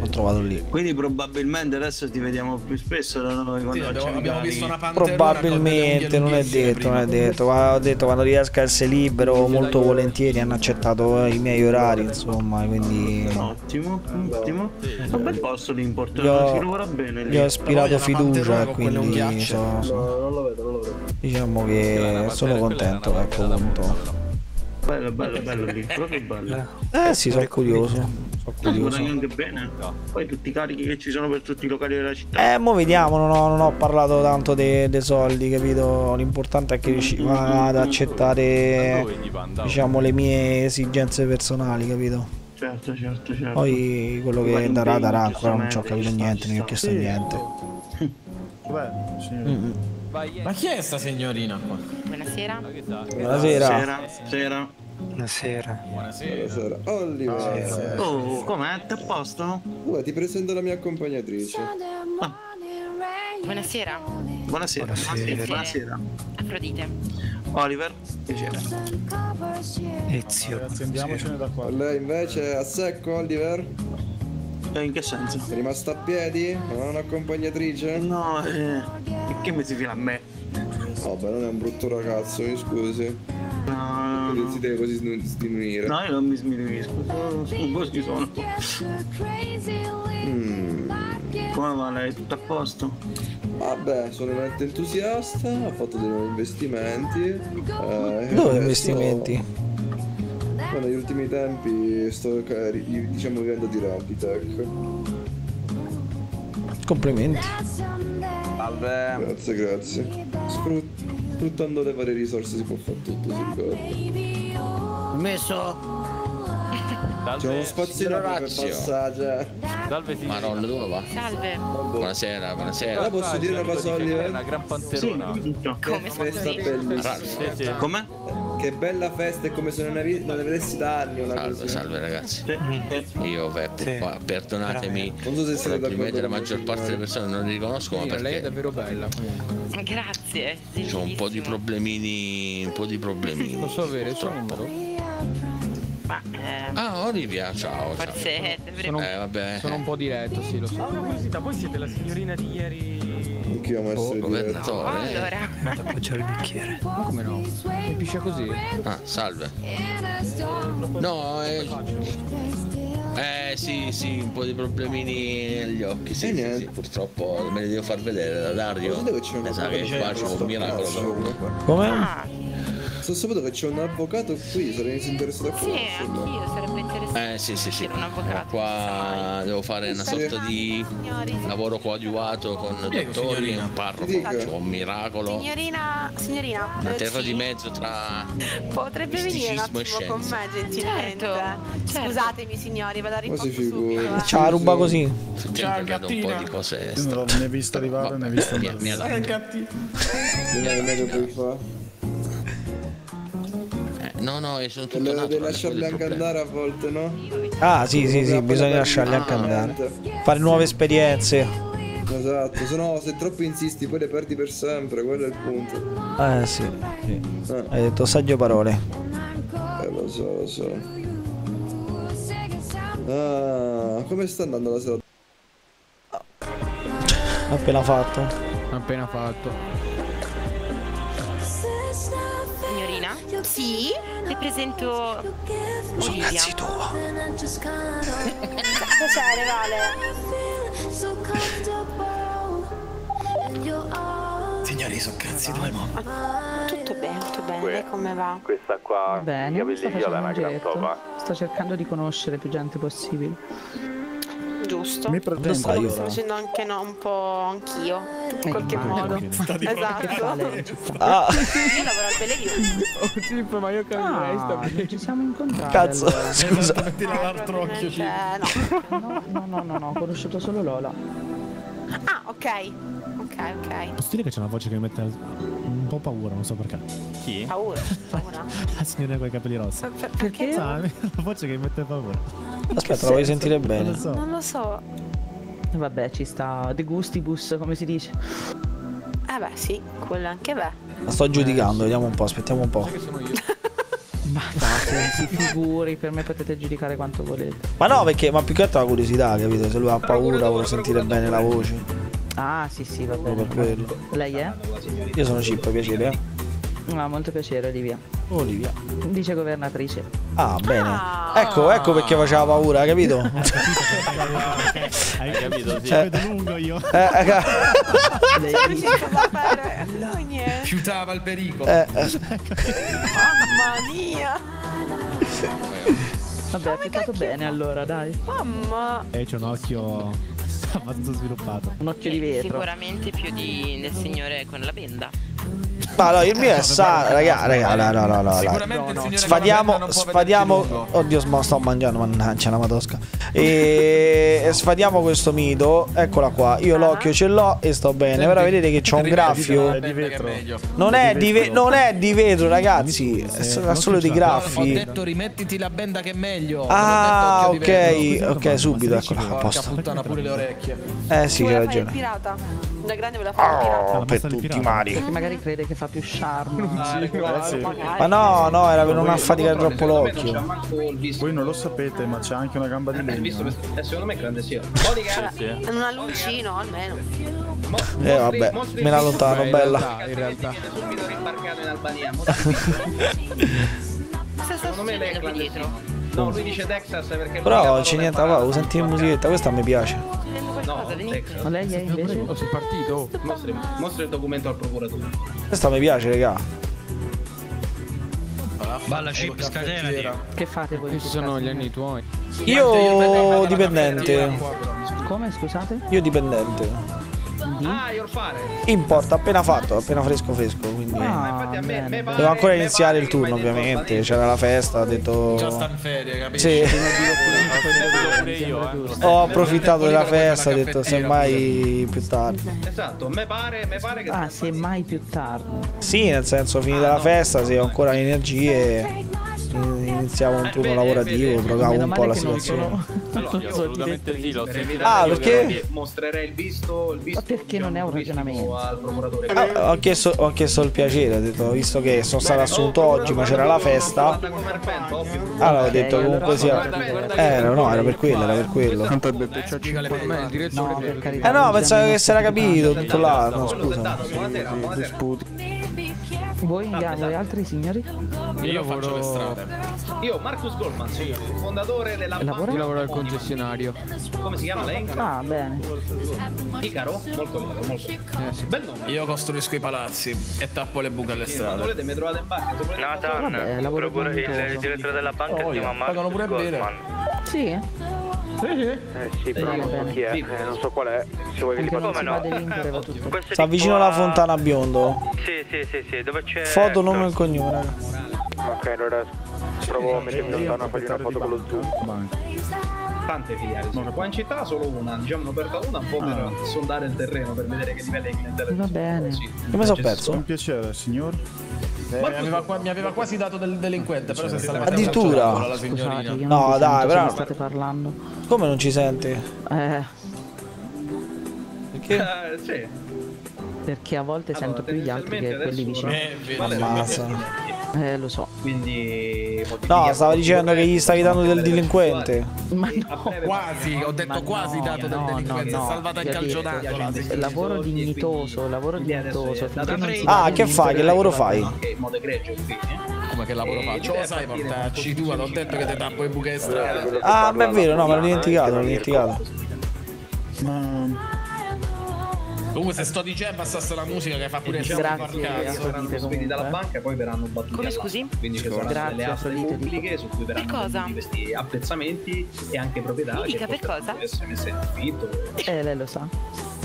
ho trovato lì. Quindi probabilmente adesso ti vediamo più spesso da noi quando Sì, abbiamo, abbiamo visto una panterona Probabilmente, non è detto, non è detto. Ma ho detto quando riesco a essere libero molto volentieri hanno accettato i miei orari, insomma, quindi Ottimo, ottimo. Un bel posto Gli ho- si lavora bene gli ho ispirato fiducia, quindi so- so- non lo vedo, non lo vedo. diciamo che sono contento, ecco, appunto. Bello, bello, bello lì, proprio bello. Eh sì, sono curioso, sono Ah, curioso. guadagni anche bene. Poi tutti i carichi che ci sono per tutti i locali della città. Eh, mo vediamo, non ho, non ho parlato tanto dei soldi, capito? L'importante è che riusciva ad accettare, diciamo, le mie esigenze personali, capito? Certo, certo, certo. Poi quello che darà, darà, ancora non ci ho capito niente, non gli ho chiesto niente. Dov'è, signore? Mm, mm. Ma chi è sta signorina qua? Buonasera. Buonasera. Sera, sera. Buonasera. Buonasera. Oliver. Oh, com'è? Ti a posto? Guarda, ti presento la mia accompagnatrice. Buonasera. Buonasera. Buonasera. Buonasera. Afrodite. Oliver, piacere. Ezio. Ragazzi, andiamocene da qua. Lei invece a secco, Oliver? E in che senso? È rimasta a piedi? Non ha un'accompagnatrice? No, eh, che mi si fila a me? Vabbè, non è un brutto ragazzo, mi scusi. No, si, si deve così sminuire. No, io non mi sminuisco, sono, sono così sono. Mm. Come va lei? Tutto a posto? Vabbè, sono veramente entusiasta, ho fatto dei nuovi investimenti. eh, Dove investimenti? ma negli ultimi tempi sto ri- diciamo vivendo di Rabitech. Complimenti. Salve. Grazie, grazie. Sfrut- sfruttando le varie risorse si può fare tutto, ricorda. Messo. C'è uno spazio per passaggia. Salve signora. Madonna, dove va? Salve. Buonasera, buonasera. Allora posso dire una cosa, Oliver? Una gran panterona. Sì, sì. Come? Che bella festa, è come se non, ave- non ne avessi da anni una Salve, così. salve ragazzi. Io per, per- perdonatemi, Non so se probabilmente la maggior parte delle persone non li riconoscono Sì, lei è perché davvero bella. Grazie. c'ho un po' di problemini, un po' di problemini. Posso avere il suo numero? Ma eh, Ah, Olivia, ciao. ciao. forse dovremmo... Sono, Eh, vabbè. sono un po' diretto, sì, lo so. Ho una curiosità, voi siete la signorina di ieri? Anch'io ho messo Oh, governatore. eh. Allora, Appoggiare il bicchiere. Ma come no? Mi piscia così? Ah, salve. No, eh, eh sì, sì, un po' di problemini negli occhi, sì, sì, niente. sì, purtroppo me li devo far vedere da Dario. Che c'è una Mi sa che qua c'è un miracolo. Come? Sto sapendo che c'è un avvocato qui, sarei interessato a sì, conoscerlo. anch'io sarebbe interessante Eh sì sì sì. un avvocato. Qua devo fare una Sì. sorta di lavoro coadiuvato con dottori, un parroco, c'è un miracolo. Signorina, signorina, Una terra sì. di mezzo tra Potrebbe venire un attimo con me, gentilmente. Certo. Scusatemi, signori, vado a figuri. subito. eh. C'ha la ruba così. Ciao, vedo un po' di cose non l'ho né visto arrivare né visto Mi, andare. mi ha dato. Non è meglio puoi fare. Eh, no, no, sono tutto Devi lasciarli quello è il anche andare a volte, no? Ah, sì, sì, sì, bisogna lasciarli anche andare. Fare nuove esperienze. Esatto, se no se troppo insisti poi le perdi per sempre, quello è il punto. Eh sì, sì. Hai detto saggio parole. Eh lo so, lo so. Ah, come sta andando la serata? Appena fatto. Appena fatto. Signorina? Sì? Le presento Sono Olivia. cazzi tua. Piacere, Vale. Signori, sono cazzi tuoi, mo. Tutto bene, tutto bene. Lei come va? Questa qua, Bene, capelli sto viola, è facendo una un gran topa. Sto cercando di conoscere più gente possibile. Giusto. Mi Dove presento stai Sto allora. facendo anche no, un po' anch'io. In qualche modo. Sta di Esatto. Ah, Io lavoro al Bellerio. Oh, Chip, ma io capirei sta Ah, non ci siamo incontrati. cazzo, allora. scusa. Metti l'altro occhio. Eh, no. No, no, no, no, no, ho conosciuto solo Lola. Ah, ok. Ok, ok. Posso dire che c'è una voce che mi mette po' paura, non so perché. Chi? Paura. Paura. La signora con i capelli rossi. Per- Perché? Ah, una voce che mi mette paura. Aspetta, la voglio sentire Non bene. lo so. Non lo so. Vabbè, ci sta De Gustibus, come si dice. Eh beh, sì, quello anche beh. La sto giudicando, vediamo un po', aspettiamo un po'. Ma fate, si figuri, per me potete giudicare quanto volete. Ma no, perché, ma più che altro la curiosità, capito? Se lui ha paura, vuole sentire bene la voce. Ah, sì, sì, va bene. per quello. Lei è? Io sono Chip, piacere. eh. Ah, molto piacere, Olivia. Olivia. Vice governatrice. Ah, bene. Ecco, ecco perché faceva paura, capito? Hai capito, sì. Ci vedo lungo io. Eh, eh, ca- Lei Non riesco a fare. No, niente. Fiutava il pericolo. eh, eh. Mamma mia. Vabbè, ha applicato bene allora, dai. Mamma. E c'è un occhio abbastanza sviluppato. Un occhio di vetro. Sicuramente più di, del signore con la benda. Ma no, il mio è sano, raga, raga, no, no, no, no, no. Sicuramente il signore Sfadiamo, sfadiamo. Oddio, ma sto mangiando, mannaggia la matosca. E sfadiamo questo mito. Eccola qua. Io l'occhio ce l'ho e sto bene. Però vedete che c'ho un graffio. È di vetro. Non è di, ve- non è di vetro, ragazzi. È è solo di Ho graffi. detto rimettiti la benda che è meglio. Ah, ho vetro. ok. Ok, subito, eccola. A posto. puttana pure le orecchie. Eh sì, c'è ragione. pirata. Da grande ve la fare il pirata. Oh, per tutti i mali. Perché magari crede che fa più charme. Ma no, no, era per non affaticare troppo l'occhio. Voi non lo sapete, ma c'è anche una gamba di Eh, legno. eh, secondo me è grande sia. Bodyguard. Un alluncino almeno. Eh vabbè, me la in bella. in realtà. Subito rimbarcato in Albania. visto. me lei è clandestino. No, lui dice Texas perché Però c'è niente da fare, senti la musichetta, questa mi piace. No, Texas. Ma lei è invece? Oh, sei partito? Mostri, mostri il documento al procuratore. Questa mi piace, raga. Balla chip, scatenati. Che fate voi? Questi sono gli anni tuoi. Io dipendente. Come scusate? Io dipendente. Ah, io fare. Import appena fatto, appena fresco fresco, quindi Ah, bene. devo ancora iniziare il turno ovviamente, c'era la festa, ho detto Già sta in ferie, capisci? Sì. Ho approfittato della festa, ho detto semmai più tardi. Esatto, me pare, me pare che Ah, se mai più tardi. Sì, nel senso finita la festa, se ho ancora le energie iniziamo un turno lavorativo, proviamo Meno un po' la situazione. Assolutamente sì, l'ho sentito. Ah, perché? mostrerei il visto, il visto Ma perché non è un ragionamento? al procuratore. Ah, ho, chiesto, ho chiesto il piacere, ho detto, visto che sono stato assunto oggi, ma c'era la festa. Allora ho detto comunque sia. Eh, no, no, era per quello, era per quello. Tanto ha detto c'ha 5 me, il direttore No, per carità. Eh no, pensavo che si era capito tutto là. No, scusa. Voi, voi altri signori? Io faccio le strade. Io, Marcus Goldman, sì, fondatore della Lavora? Io lavoro al concessionario. Come si chiama lei? Ah, bene. Icaro? Molto bello, molto Bel nome. Io costruisco i palazzi e tappo le buche alle strade. volete mi trovate in banca. se volete- Vabbè, Nathan, lavoro procura- il direttore della banca Oh, si chiama Marcus pure bene. Goldman. Sì? Eh sì, però non so chi è, eh, non so qual è. Se vuoi che tutto. Questo Sta vicino alla fontana biondo. Sì, sì, sì, sì, dove c'è Foto, nome e cognome, raga. Ok, allora provo a mettermi lontano a fargli una foto con lo zoom. Tante filiali. sono. Qua in città solo una, diciamo ne ho aperta una un po' per sondare il terreno, per vedere che livello di clientela Va bene. Come sono perso? Un piacere, signor. Eh, mi, aveva, qua- mi aveva quasi dato del delinquente, però si è stata Addirittura? la Scusate, signorina. io non No, dai, però- se state parlando. Come non ci senti? Eh, Perché? Eh, sì. Perché a volte sento più gli altri che quelli vicini. Eh. Eh, lo so. Quindi No, stava dicendo che gli stavi dando del delinquente. Ma no. Quasi, ho detto Ma quasi no, dato del no, delinquente, no, no. salvata ho calcio d'angolo. Lavoro dignitoso, lavoro dignitoso. Ah, che fai? Che lavoro fai? In modo egregio. Come che lavoro faccio? Lo sai portarci tu, ho detto che ti tappo le buche di strada. Ah, beh, è vero, no, me l'ho dimenticato, me l'ho dimenticato. Ma Comunque se sto dicendo abbassasse la musica che fa pure far Grazie, cazzo. verranno trasferiti dalla banca poi verranno battuti Come, scusi? quindi ci saranno Grazie, delle aste pubbliche su cui verranno questi appezzamenti e anche proprietà Mi dica, per cosa? essere messe in affitto. Eh, lei lo sa.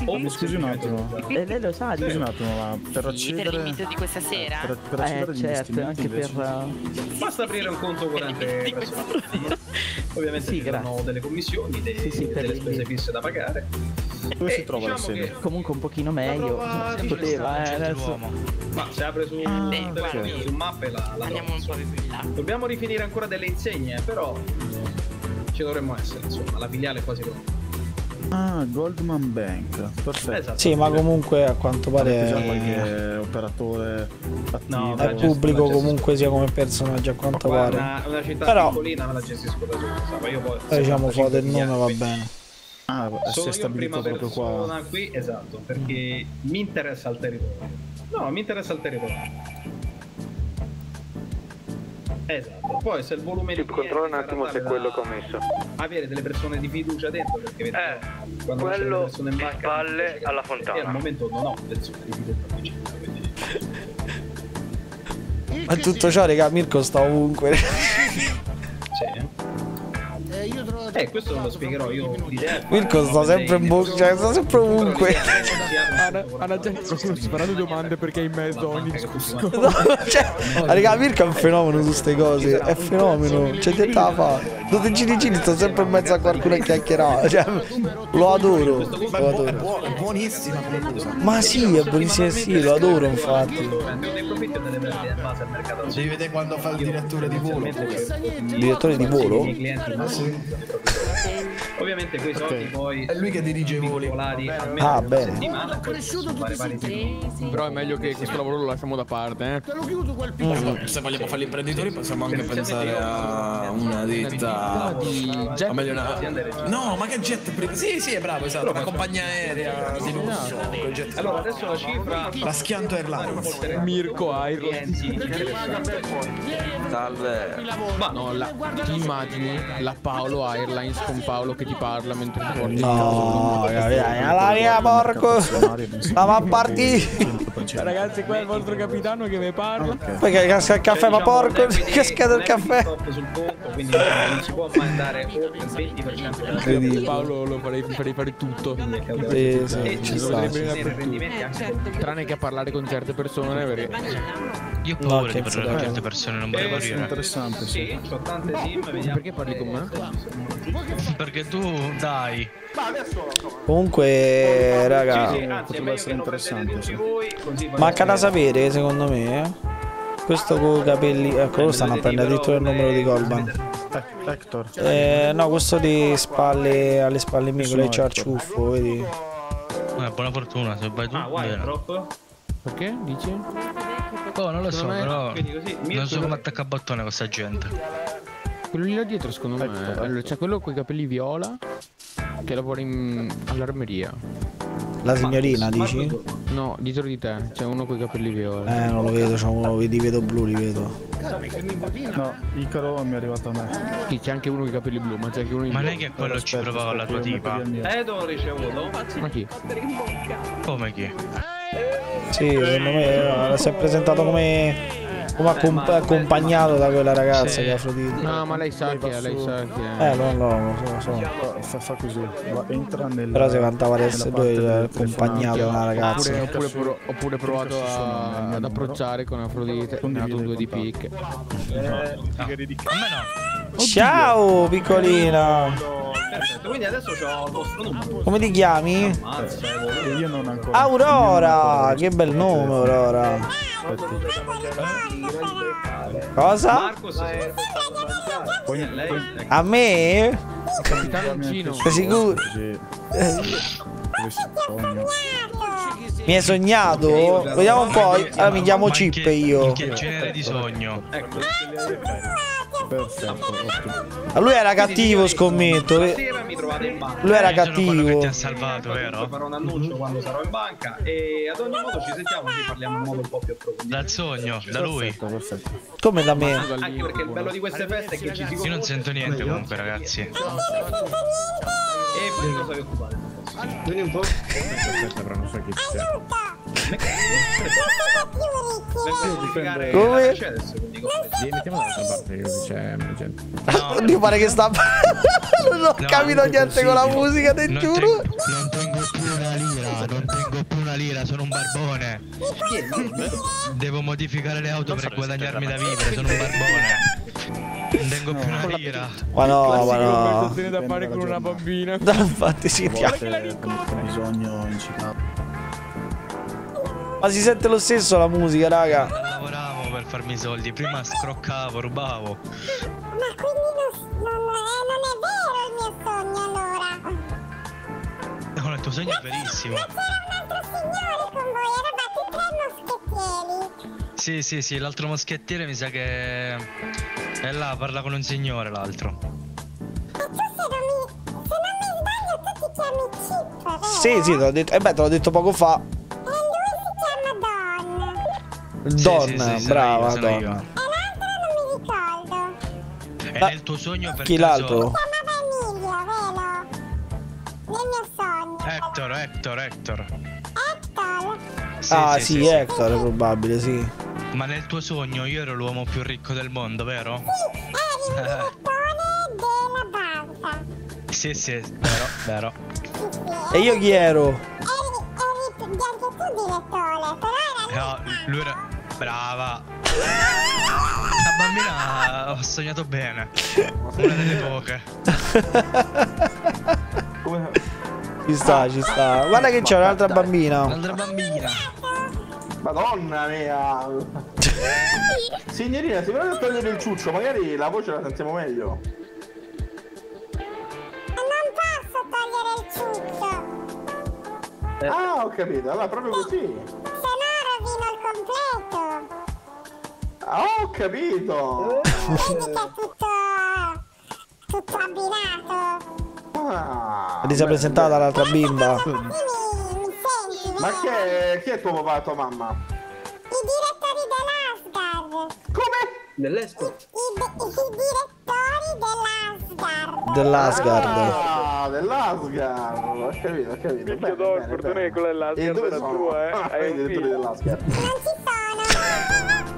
o mi scusi un attimo. E lei lo sa, Scusi un attimo, ma per Sì, per accedere l'invito di questa sera. per, per accedere Eh, certo, anche per... eh, basta aprire un conto corrente ovviamente Sì, ci sono delle commissioni dei- Sì, sì, delle spese fisse da pagare Dove E si trova la diciamo sede? che- Comunque un pochino meglio. Si poteva, eh, adesso. ma se apre su, Ah, ok. su mappe la, la Andiamo un po' più in là. dobbiamo rifinire ancora delle insegne però ci dovremmo essere insomma la filiale è quasi pronta Ah, Goldman Bank. Perfetto. Esatto. Sì, ma comunque a quanto già pare qualche operatore attivo? No, è pubblico comunque sia come personaggio a quanto Qua è pare. una, una città Però- piccolina me la gestisco da ma io poi diciamo 75 foto del nome va bene. Ah, si sono è io stabilito prima proprio qua. persona qui esatto perché mi interessa il territorio no mi interessa il territorio esatto poi se il volume di Controlla un attimo se quello che ho messo. avere delle persone di fiducia dentro perché vedete Eh, quando c'è delle quello persone in banca spalle alla e al fontana. momento non ho persone di fiducia quindi- Ma tutto ciò, raga, Mirko sta ovunque. questo non lo spiegherò io Mirko sta sempre in bocca, cioè sta sempre ovunque. Anna, Anna già sto sparando domande perché è in mezzo a ogni discussione. No, cioè, raga, Mirko è un fenomeno su queste cose, è un fenomeno, c'è niente da fare. Dove giri giri sta sempre in mezzo a qualcuno a chiacchierare, cioè, lo adoro, lo adoro. è buonissima come cosa. Ma sì, è buonissimo, sì, lo adoro infatti. Devi vedere quando fa il direttore di volo. Il direttore di volo? Ah, sì? Ovviamente quei soldi poi È lui che dirige i voli. Ah, bene. Poi possono fare vari tipi. Però è meglio che questo lavoro lo lasciamo da parte, eh. Mm, Se vogliamo fare gli imprenditori possiamo anche pensare a una ditta. O meglio una... No, ma che jet privato? Sì, sì, è bravo, esatto. Una compagnia aerea di lusso. jet Allora adesso la cifra La Schianto Airlines. Mirko Airlines. Salve. Ma no, la, ti immagini la Paolo Airlines con Paolo che ti parla mentre ti porti No, la mia porco. Stava a partire. Ragazzi, qua è il vostro capitano che mi parla. Poi che casca il caffè, ma porco, che scheda il caffè. sul conto, quindi diciamo, non si può mandare oltre il 20% della Quindi Paolo lo farei, farei fare tutto. Sì, sì, ci sta. Tranne che a parlare con certe persone perché Io ho paura di parlare con certe persone, non vorrei morire. Interessante, Sì. Perché parli con me? Perché tu, dai. Comunque, raga, Sì, sì, anzi, potrebbe essere interessante, sì. voi, manca da sapere, secondo me. eh. Questo con i capelli. Ecco, lo stanno a prendere addirittura il numero di Colban. Hector. Eh, no, questo di spalle alle spalle mie, con le Nessuno ciarciuffo, vedi? Eh, buona fortuna, se vai tu. Ah, troppo. Perché? Dici? Oh, non lo so, però. Non so come attacca a bottone con sta gente. Quello lì là dietro secondo me allora, C'è quello con i capelli viola Che lavora in... all'armeria La signorina, dici? No, dietro di te C'è uno con i capelli viola Eh, non lo vedo, c'è uno, li vedo blu, li vedo. No, Icaro mi è arrivato a me. Sì, c'è anche uno con i capelli blu Ma c'è anche uno in Ma non è che quello ci Aspetta, provava la tua tipa. il. Eh, t'ho ricevuto. Ma chi? Come chi? Sì, secondo me eh, si è presentato come, come accom- accompagnato da quella ragazza Sì. che è Afrodite. No, ma lei sa che è, lei sa che è Eh, no, no, lo so, lo so. Fa, fa così, entra nel. Però si cantava parte lui accompagnato da una ragazza. Oppure, oppure, pro- oppure provato se a, ad approcciare con Afrodite dato due di picche A me no. Ciao, piccolina. Perfetto, quindi adesso ho il vostro. Come ti chiami? Mazza, eh, E io non ancora. Aurora, che bel nome, Aurora. Cosa? A me? Sei sicuro? Mi hai sognato? Vediamo un po'. Allora mi chiamo Chip io. Che genere di sogno? Ecco, Perfetto. Ma lui era cattivo, scommetto. stasera mi trovate in banca. Lui era Eh, cattivo. ti ha salvato, vero? farò un annuncio quando sarò in banca e ad ogni modo ci sentiamo così parliamo in modo un po' più approfondito. Dal sogno, da lui. Come da me? Anche perché il bello di queste feste è che ci si Io non sento niente comunque, ragazzi. e poi cosa vi occupate. Vieni un po'. Aspetta, però non so chi sia. Come? Come? Vieni, mettiamo dall'altra parte che c'è gente. Oddio, pare che sta. non ho capito niente con la musica, te Non giuro. tengo, non tengo più una lira, non tengo più una lira, sono un barbone. Devo modificare le auto per guadagnarmi da vivere, sono un barbone. Non tengo più una lira. Ma no, ma no. conversazione da fare con una bambina No, infatti si A volte ho bisogno incitato. Ma si sente lo stesso la musica, raga. Lavoravo per farmi i soldi, prima scroccavo, rubavo. Ma quindi non, non, eh, non è vero il mio sogno allora? No, il tuo sogno è verissimo. C'era un altro signore con voi, eravate tre moschettieri. Sì, sì, sì, l'altro moschettiere mi sa che è là, parla con un signore l'altro. E tu se non mi, se non mi sbaglio tu ti chiami Chip, vero? Sì, sì, te l'ho detto. Eh beh, te l'ho detto poco fa. E lui si chiama Don. Donna, sì, sono brava, donna. E l'altro non mi ricordo. E Ma- nel tuo sogno per Chi caso- l'altro? Si chiamava Emilio, vero? Nel mio sogno. Hector, Hector, Hector. Hector. Sì, ah, sì, sì, sì, sì. Hector, è probabile, sì. Ma nel tuo sogno io ero l'uomo più ricco del mondo, vero? Eri il direttore della banca. Sì, sì, vero, vero. E io chi ero? Eri, eri anche tu direttore, però era No, lui era... Brava. La bambina ho sognato bene. Una delle poche. Ci sta, ci sta. Guarda che c'è un'altra bambina. Un'altra bambina. Madonna mia! Signorina, se provi a togliere il ciuccio, magari la voce la sentiamo meglio. Non posso togliere il ciuccio. Eh. Ah, ho capito, allora proprio eh, così. Se no rovino il completo. Ah, ho capito. Vedi che è tutto... tutto abbinato. Ah, Ti sei presentata l'altra bimba. Ma chi è, chi è tuo papà e tua mamma? I direttori dell'Asgard. Come? Dell'Esco? I, de- i direttori dell'Asgard. Dell'Asgard. Ah, dell'Asgard. Ho capito, ho capito. Minchia bene. che quella è la E dove scherza sono? tua, eh? Ah, Hai i direttori dell'Asgard. Non ci sono.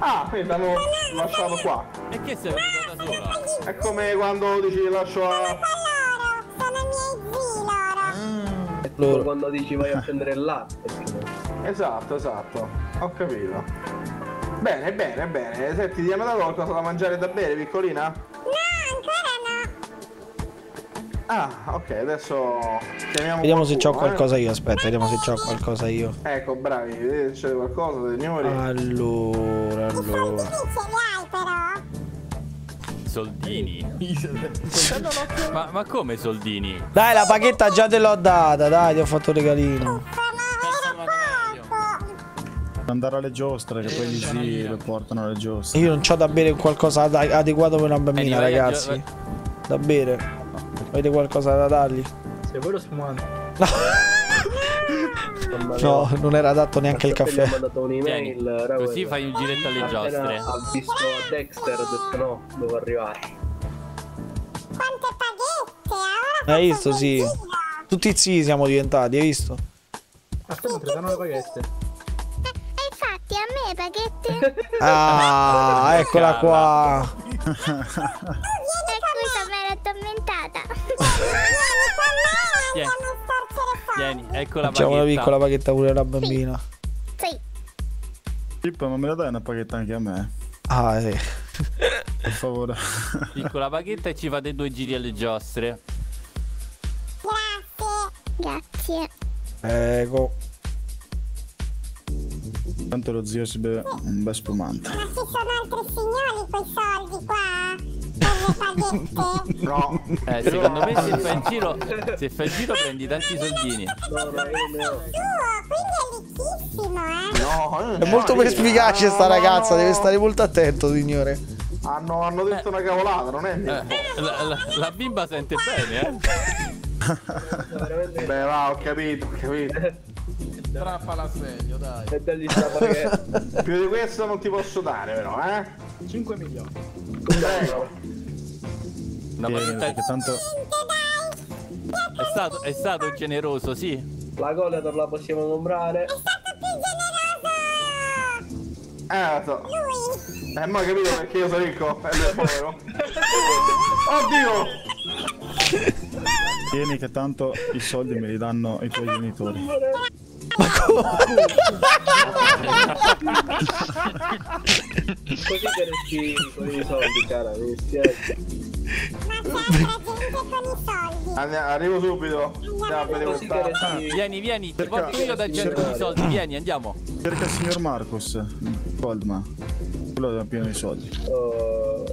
Ah, quindi l'hanno lasciato qua. E che sei venuta da sola? È come quando dici lascio a... loro. Quando dici vai a prendere il latte. Esatto, esatto. Ho capito. Bene, bene, bene. Senti, ti hanno dato qualcosa da mangiare e da bere, piccolina? No, ancora no. Ah, ok, adesso chiamiamo Vediamo se c'ho qualcuno, eh. qualcosa io. Aspetta, vediamo se c'ho qualcosa io. Ecco, bravi, vedete se c'è qualcosa, signori. Allora, allora. Soldini. ma, ma come soldini? Dai, la paghetta già te l'ho data. Dai, ti ho fatto un regalino. Andare alle giostre, che poi gli sì lo portano alle giostre. Io non ho da bere qualcosa ad- adeguato per una bambina, vai a ragazzi. Da bere. Avete qualcosa da dargli? Se vuoi lo spumante. No, non era adatto neanche il Mi ha caffè. mandato un'email. Tieni, così fai un giretto alle giostre. Ha visto a Dexter, ha detto no, devo arrivare. Quante paghette? Hai visto? Sì. Tutti zii siamo diventati, hai visto? Aspetta, presano le paghette. E infatti a me paghette. Ah, eccola qua. E questa mi era tormentata. Tieni, Tieni, ecco la Facciamo una piccola paghetta pure alla bambina. Sì. Pippo, ma me la dai una paghetta anche a me? Ah, sì. Per favore. Piccola paghetta e ci fate due giri alle giostre. Grazie. Ecco. Tanto lo zio si beve un bel spumante. Ma ci sono altri signori quei soldi qua? No. Eh, secondo me se fai il giro, se fai il giro prendi tanti soldini. Quindi è ricchissimo, eh? No, È molto perspicace sta ragazza, deve stare molto attento, signore. Hanno, hanno detto una cavolata, non è. Eh, la, la- la bimba sente bene, eh. Beh, va, ho capito, ho capito. Strappa l'assegno, dai. E dagli. Più di questo non ti posso dare, però, eh? 5 milioni. Prego. Tieni, paghetta perché tanto è stato, è stato generoso, sì. La colla non la possiamo comprare. Eh, lo so. Eh, ma capito perché io sono ricco e lui è povero? Oddio! tieni che tanto i soldi me li danno i tuoi genitori. Così che resti con i soldi, cara, mi dispiace. Arrivo subito. Andiamo a resti... Vieni, vieni, ti Cerca- porto io da gente di soldi, vieni, andiamo. Cerca il signor Marcos Goldman. Quello è pieno di soldi. Oh.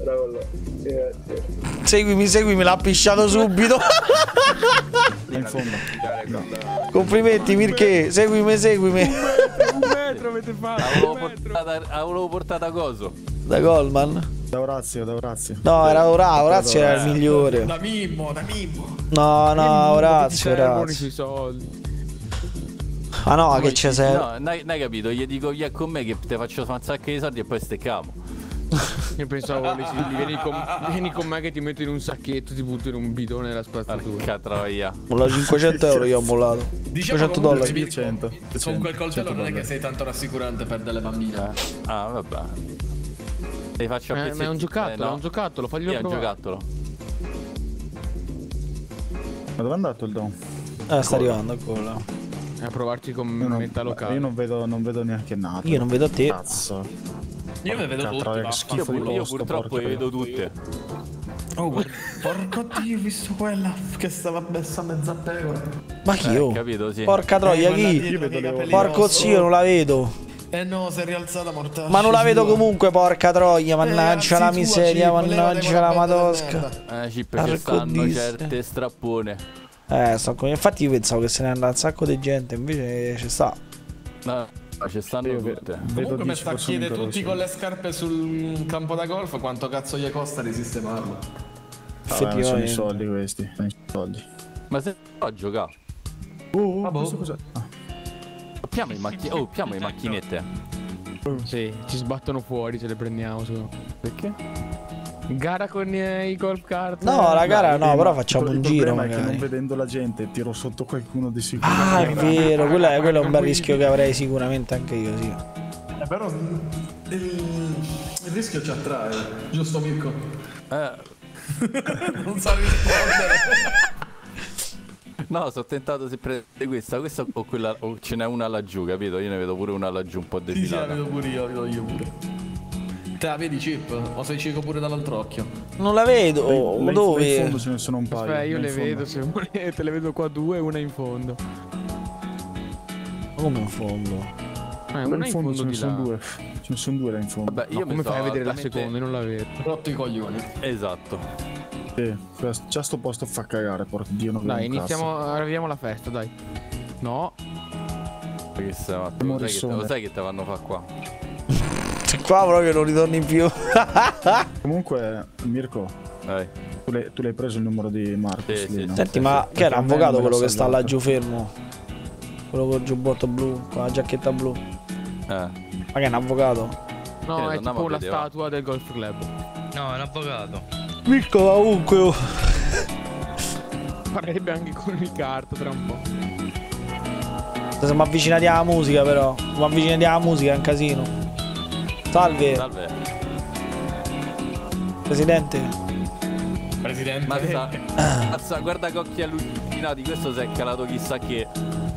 Seguimi, seguimi, l'ha pisciato subito. In fondo. Complimenti, Mirke. Seguimi, seguimi. Un metro avete fatto. Avevo portata, portata coso. Da Goldman? Da Orazio, da Orazio. No, era Ora- Orazio, era il migliore. Da Mimmo, da Mimmo. No, no, Orazio, Orazio. Ah no, che c'è serve? No, non hai capito, gli dico via con me che te faccio fare un sacco di soldi e poi steccamo. Io pensavo lì, vieni, con, vieni con me che ti metto in un sacchetto, ti butto in un bidone nella spazzatura. Porca troia. Molla 500 euro io ho mollato. Diciamo 500 comunque, dollari. 100. Con quel coltello non è che sei tanto rassicurante per delle bambine. Ah, vabbè. Li faccio a Eh, ma è un giocattolo, Eh, no? è un giocattolo, faglielo Sì, è un provare. giocattolo. Ma dove è andato il Don? Eh, sta arrivando ancora. È a provarci con Io non, meta locale. io non vedo, non vedo neanche nato. Io non vedo te. Cazzo. Io le vedo tutte, Io posto, purtroppo porca le vedo tutte. Oh, guarda. Porco dio, ho visto quella che stava messa mezza pecora. Ma chi io? Eh, capito, sì. Porca troia, Eh, chi? Porco zio, non la vedo. Eh no, si è rialzata mortaccia. Ma non la vedo comunque, porca troia. Mannaggia Eh, la tua, miseria, voleva mannaggia la del Eh, Cip, ci stanno Dio. certe strappone. Eh, sto con... infatti io pensavo che se ne andava un sacco di gente, invece ci sta. No, ma ci stanno tutte. Comunque mi sta a chiedere tutti con le scarpe sul campo da golf quanto cazzo gli costa di sistemarlo. Ah, non sono i soldi questi. sono i soldi. Ma se no a giocare. Oh, Ah, boh. questo cos'è? Ah. Piamo, i macchi- oh, piamo le macchinette. Sì, ci sbattono fuori se le prendiamo su. Perché? Gara con eh, i golf cart. No, la gara no, Eh, però ma facciamo un giro è che magari. non vedendo la gente tiro sotto qualcuno di sicuro. Ah, è vero, quello è, quello è un bel rischio che avrei sicuramente anche io, sì. Eh, però il, il rischio ci attrae, giusto Mirko? Eh. non sa rispondere. No, sono tentato se prendere questa, questa o quella, o ce n'è una laggiù, capito? Io ne vedo pure una laggiù un po' Sì, sì, la defilata. vedo pure io, la vedo io pure. Te la vedi chip? O sei cieco pure dall'altro occhio? Non la vedo, Là in- là in dove? fondo ce ne sono un paio. Aspetta, io le fondo. vedo se volete, le vedo qua due e una in fondo. Come in fondo? Eh, una in in fondo fondo ce ne di sono due. Ce ne sono due là in fondo. Vabbè, io Ma come fai a vedere la seconda? Non la vedo. Rotto i coglioni. Esatto. Sì, già sto posto fa cagare, porca Dio, non Dai, iniziamo, arriviamo alla festa, dai. No. Che sei? Lo sai lo sai che te vanno a fare qua? Qua proprio non ritorni più. cazzo. Comunque, Mirko, Dai. tu l'hai, tu l'hai preso il numero di Marcos Sì, lì, sì, no? Senti, ma Perché che era avvocato quello che sta laggiù fermo? Quello con il giubbotto blu, con la giacchetta blu. Eh. Ma che è un avvocato? No, Che è tipo la statua del golf club. No, è un avvocato. Mirko va ovunque. oh. Farebbe anche con il kart tra un po'. Siamo avvicinati alla musica però. Siamo avvicinati alla musica, è un casino. Salve, Salve. presidente. Presidente. Mazza, mazza, guarda che occhi allucinati, questo si è calato chissà che.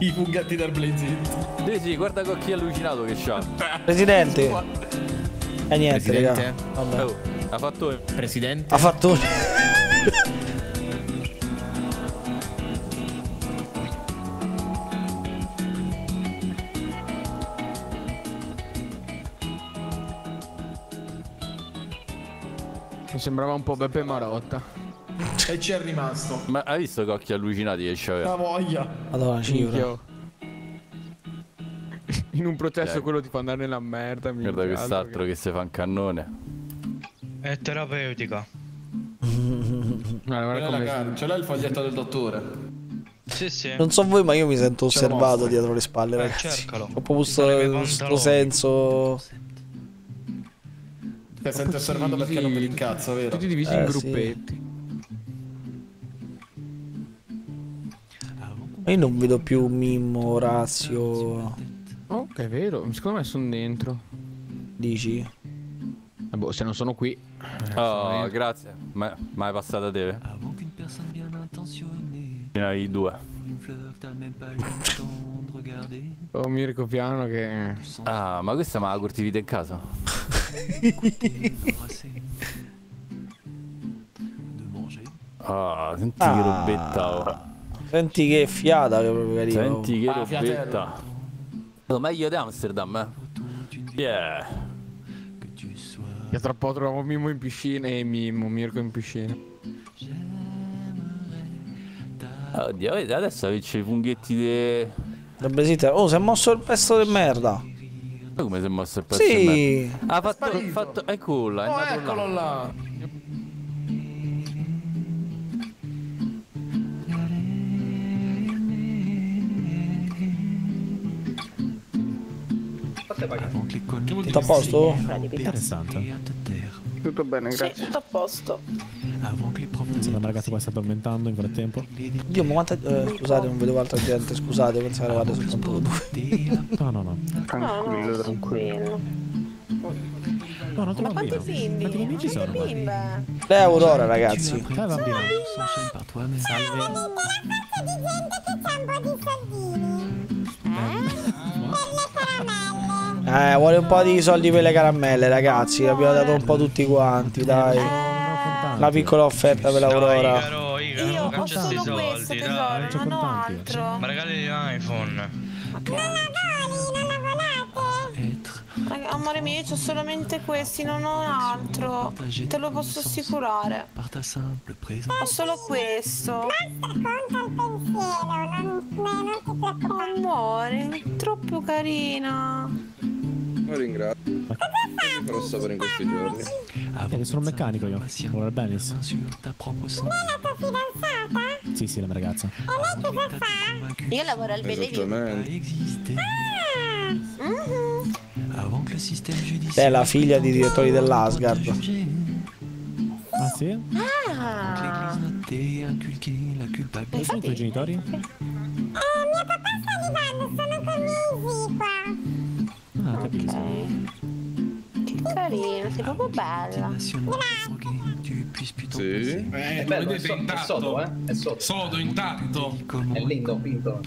I funghetti del Blaze It. Sì, sì, guarda che occhi allucinato che c'ha. Presidente. E niente, Presidente? raga. Vabbè. Oh, ha fatto. Presidente? Ha fatto. Mi sembrava un po' Beppe Marotta. E ci è rimasto. Ma hai visto che occhi allucinati che c'aveva? La voglia. Madonna, cifra. Minchia. In un processo Dai. quello ti fa andare nella merda. Guarda altro quest'altro che si fa un cannone. È terapeutica. che- Guarda, guarda ce l'hai il foglietto del dottore? Sì, sì. Non so voi, ma io mi sento osservato dietro le spalle, Eh, ragazzi. cercalo. Ho proprio Ti darebbe sto, pantaloni. sto senso. Ti senti osservato perché non vedi un cazzo, vero? tutti divisi Eh, in sì. gruppetti. Ma io non vedo più Mimmo, Orazio. Oh, è vero, secondo me sono dentro. Dici? Eh, boh, se non sono qui. Oh, grazie. Ma, ma è passata a te? Ce n'hai due. Oh, Mirko Piano che... Ah, ma questa me la coltivate in casa? Ah, senti che Ah. robetta. oh. Senti che fiata che proprio carino. Senti che Ah, robetta. Meglio di Amsterdam, eh. Yeah. Che tra poco troviamo Mimmo in piscina e Mimmo, Mirko in piscina. Oddio, vedi, adesso avete i funghetti de... La Besita- Oh, si è mosso il pezzo di merda. Ma come si è mosso il pezzo Sì. di merda? Ha fatto, fatto... Eccolo là, è Oh, andato là. eccolo là. Tutto a posto? Interessante. Tutto bene, Sì, tutto a posto. Sembra una ragazza qua sta addormentando in frattempo. Dio, ma quanta... eh, scusate, non vedevo altra gente. Scusate, pensavo eravate soltanto due. No, no, no. No, no, tranquillo. No, non Ma quanti bimbi? Quanti bimbi ci sono? Quante bimbe? Le Aurora, ragazzi. Eh, bambino. Salve. Eh, vuole un po' di soldi per le caramelle, ragazzi. Abbiamo dato un po' tutti quanti, dai. Una piccola offerta per l'Aurora. Igaro, Igaro, Io non ho solo questo soldi, tesoro, dai. non ho altro. Ma regali l'iPhone. Amore mio, io ho solamente questi, non ho altro. Te lo posso assicurare. Ho solo questo. Amore, troppo carina. Lo ringrazio. Ti farò sapere in questi giorni. Eh, sono un meccanico io. Lavoro al Benis. Non è tua fidanzata? Sì, sì, la mia ragazza. E lei cosa fa? Io lavoro al Esattamente. Ah! Mhm. È la figlia di direttori dell'Asgard. Ah, sì? Ah. Dove sono i tuoi genitori? Eh, mio papà sta arrivando, sono con Misi qua. Ah, capisco. Che carina, sei proprio bella. Sì. Eh, è bello, è, so- è sodo, eh? È sodo. Sodo intatto. È lindo, vinto.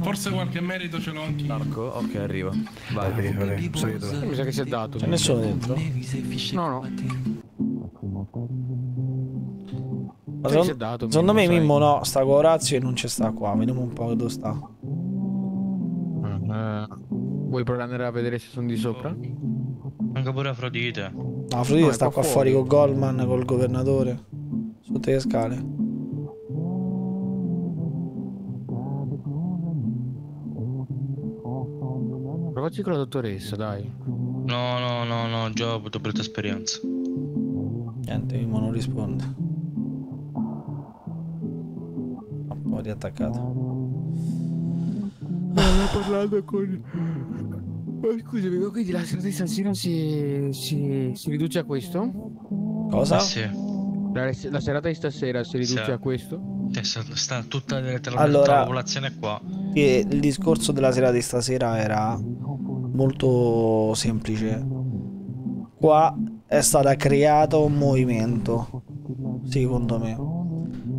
Forse qualche merito ce l'ho anch'io. Marco, ok, arriva. Vai, Mi sa che si è dato. C'è nessuno dentro? No, no. Ma secondo, dato, secondo me Mimmo, sai. Mimmo no, sta con Orazio e non c'è sta qua. Vediamo un po' dove sta. Eh, vuoi provare a vedere se sono di sopra? Anche pure Afrodite. No, Afrodite No, sta qua qua fuori. fuori con Goldman, col governatore. Sotto le scale. Provaci con la dottoressa, dai. No, no, no, no, già ho avuto brutta esperienza. Niente, Mimmo non risponde. Un po' riattaccato. Stavo parlando con... Oh, scusami, ma quindi la serata di stasera si, si, si riduce a questo? Cosa? Eh sì. La, la serata di stasera si riduce Sì. a questo? Eh, Sta, tutta Allora- tutta la popolazione qua. Che il discorso della sera di stasera era molto semplice. Qua è stato creato un movimento, secondo me.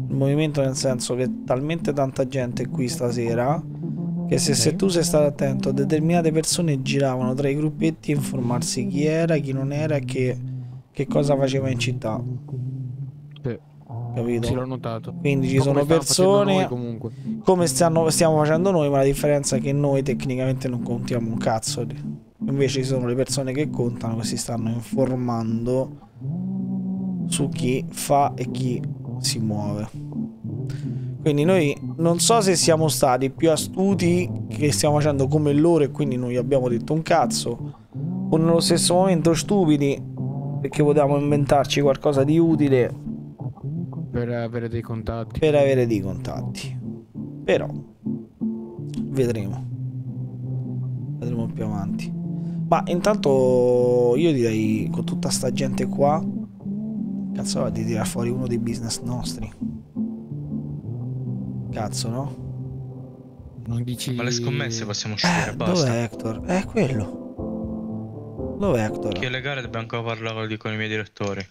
Il movimento nel senso che talmente tanta gente qui stasera che se, se tu sei stato attento, determinate persone giravano tra i gruppetti a informarsi chi era, chi non era e che, che cosa faceva in città. Capito? Sì, l'ho notato. Quindi ci sono persone come stiamo, stiamo facendo noi, ma la differenza è che noi tecnicamente non contiamo un cazzo. Invece ci sono le persone che contano che si stanno informando su chi fa e chi si muove. Quindi noi non so se siamo stati più astuti che stiamo facendo come loro e quindi non gli abbiamo detto un cazzo o nello stesso momento stupidi perché potevamo inventarci qualcosa di utile Per avere dei contatti. per avere dei contatti. Però vedremo. Vedremo più avanti. Ma intanto io direi con tutta sta gente qua cazzo di tirare fuori uno dei business nostri. Cazzo, no? Non dici... Ma le scommesse possiamo uscire, Eh, basta. dov'è Hector? È quello. Dov'è Hector? Che le gare dobbiamo ancora parlare con i miei direttori.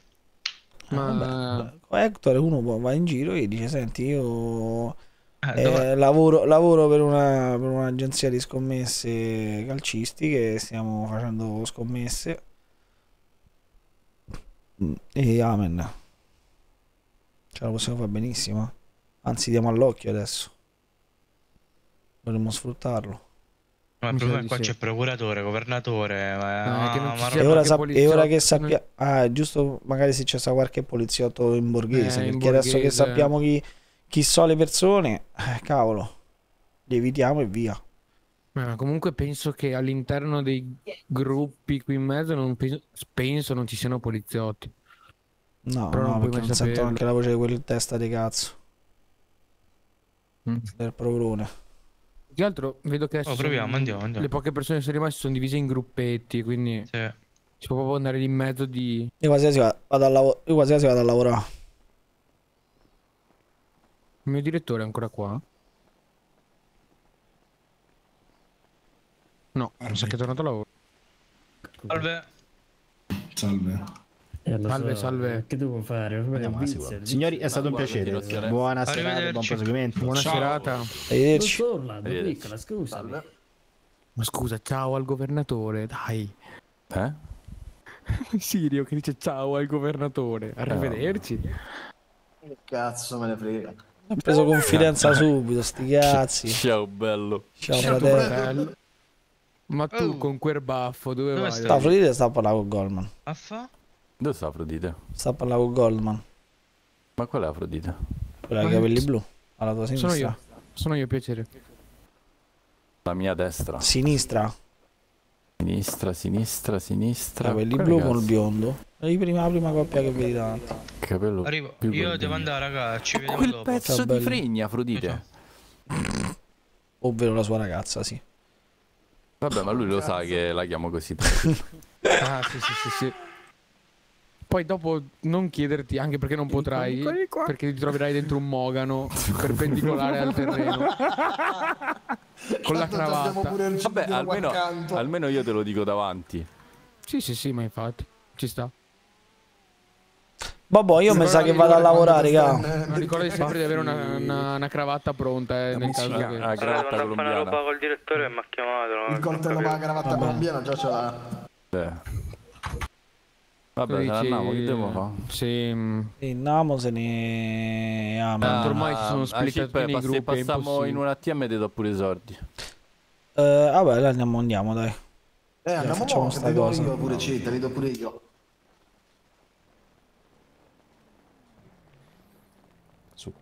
Ma... Con Hector uno va in giro e dice senti io Eh, eh, lavoro, lavoro per, una, per un'agenzia di scommesse calcistiche stiamo facendo scommesse Mm, e amen ce la possiamo fare benissimo anzi diamo all'occhio adesso dovremmo sfruttarlo Ma il problema è qua c'è procuratore, governatore. Ma, No, ma- sia e ora, e ora che sappiamo ah è giusto magari se c'è sta qualche poliziotto in borghese Eh, in perché adesso che borghese. sappiamo chi, chi sono le persone eh, cavolo li evitiamo e via Ma comunque penso che all'interno dei gruppi qui in mezzo non penso, penso non ci siano poliziotti. No, Però no, non puoi perché non sento anche la voce di quel in testa di cazzo. Mm. Del. Più che altro vedo che adesso Oh, proviamo, sono- andiamo, andiamo. le poche persone che sono rimaste sono divise in gruppetti, quindi Sì. si può proprio andare lì in mezzo di... Io quasi vado, a lavo- io quasi quasi vado a lavorare. Il mio direttore è ancora qua? No, mi sa che è tornato a lavoro. Salve. Salve. Salve, salve. Che devo fare? Andiamo, vizio. Signori, è stato un guarda, piacere. Buona serata, buon proseguimento. Buona Ciao. serata. Non Arrivederci. urlando, Arrivederci. piccola, scusami. Ma scusa, ciao al governatore, dai. Eh? Sirio che dice ciao al governatore. Arrivederci. Che cazzo me ne frega. Ha preso confidenza subito, sti cazzi. Ciao bello. Ciao Ciao, fratello. Ma tu con quel baffo dove, Dove vai? stai? No, Afrodite sta a parlare con Goldman. Affa? Dove sta Afrodite? Sta a parlare con Goldman. Ma qual è Afrodite? Quella con i capelli blu. Alla tua sinistra. Sono io. Sono io, piacere. La mia destra. Sinistra. Sinistra, sinistra, sinistra. Capelli Quale blu cazzo? col biondo. La prima, la prima coppia che vedi davanti. Capello Arrivo. più Io devo biondo. andare, raga. Ci vediamo Quel dopo. pezzo Ciao, di bello. fregna, Afrodite. Ovvero la sua ragazza, sì. Vabbè, ma lui lo sa che la chiamo così. Ah, sì, sì, sì, sì. Poi dopo non chiederti, anche perché non potrai, perché ti troverai dentro un mogano perpendicolare al terreno. Con la cravatta. Vabbè, almeno, almeno io te lo dico davanti. Sì, sì, sì, ma infatti. Ci sta. Bobo, io mi sa che vado a lavorare, raga. Ma ricordi sempre di avere una, una- una cravatta pronta, eh, nel caso che... La cravatta Quando fa una roba colombiana. col direttore e mi ha chiamato. Il coltello per la cravatta colombiana già ce l'ha. Eh. Vabbè, dici- andiamo, che devo fare? Sì. E Namo se ne ama. Tanto ormai si sono Ah, splittati Cip, nei gruppi, Passiamo in un ATM e ti do pure i soldi. Eh, vabbè, andiamo, andiamo, dai. Eh, andiamo facciamo mo, sta che li do cosa. io pure Cita, li do pure io. Su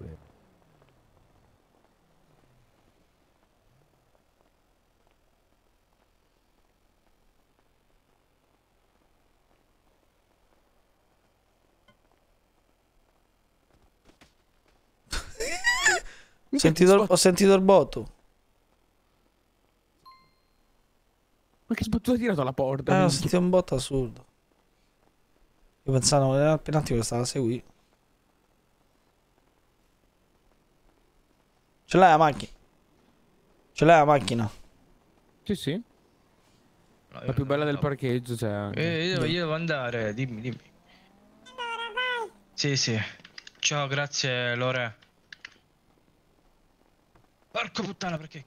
Ho sentito, ho sentito il botto. Ma che sbattuta ha tirato alla porta? Eh, ho minchia? sentito un botto assurdo. Io pensavo era appena un attimo che stava a seguire. Ce l'hai la macchina? Ce l'hai la macchina? Sì, sì. La più bella del parcheggio, anche. Eh, io, devo, io devo andare, dimmi, dimmi. Sì, sì. Ciao, grazie Lore. Porco puttana, perché?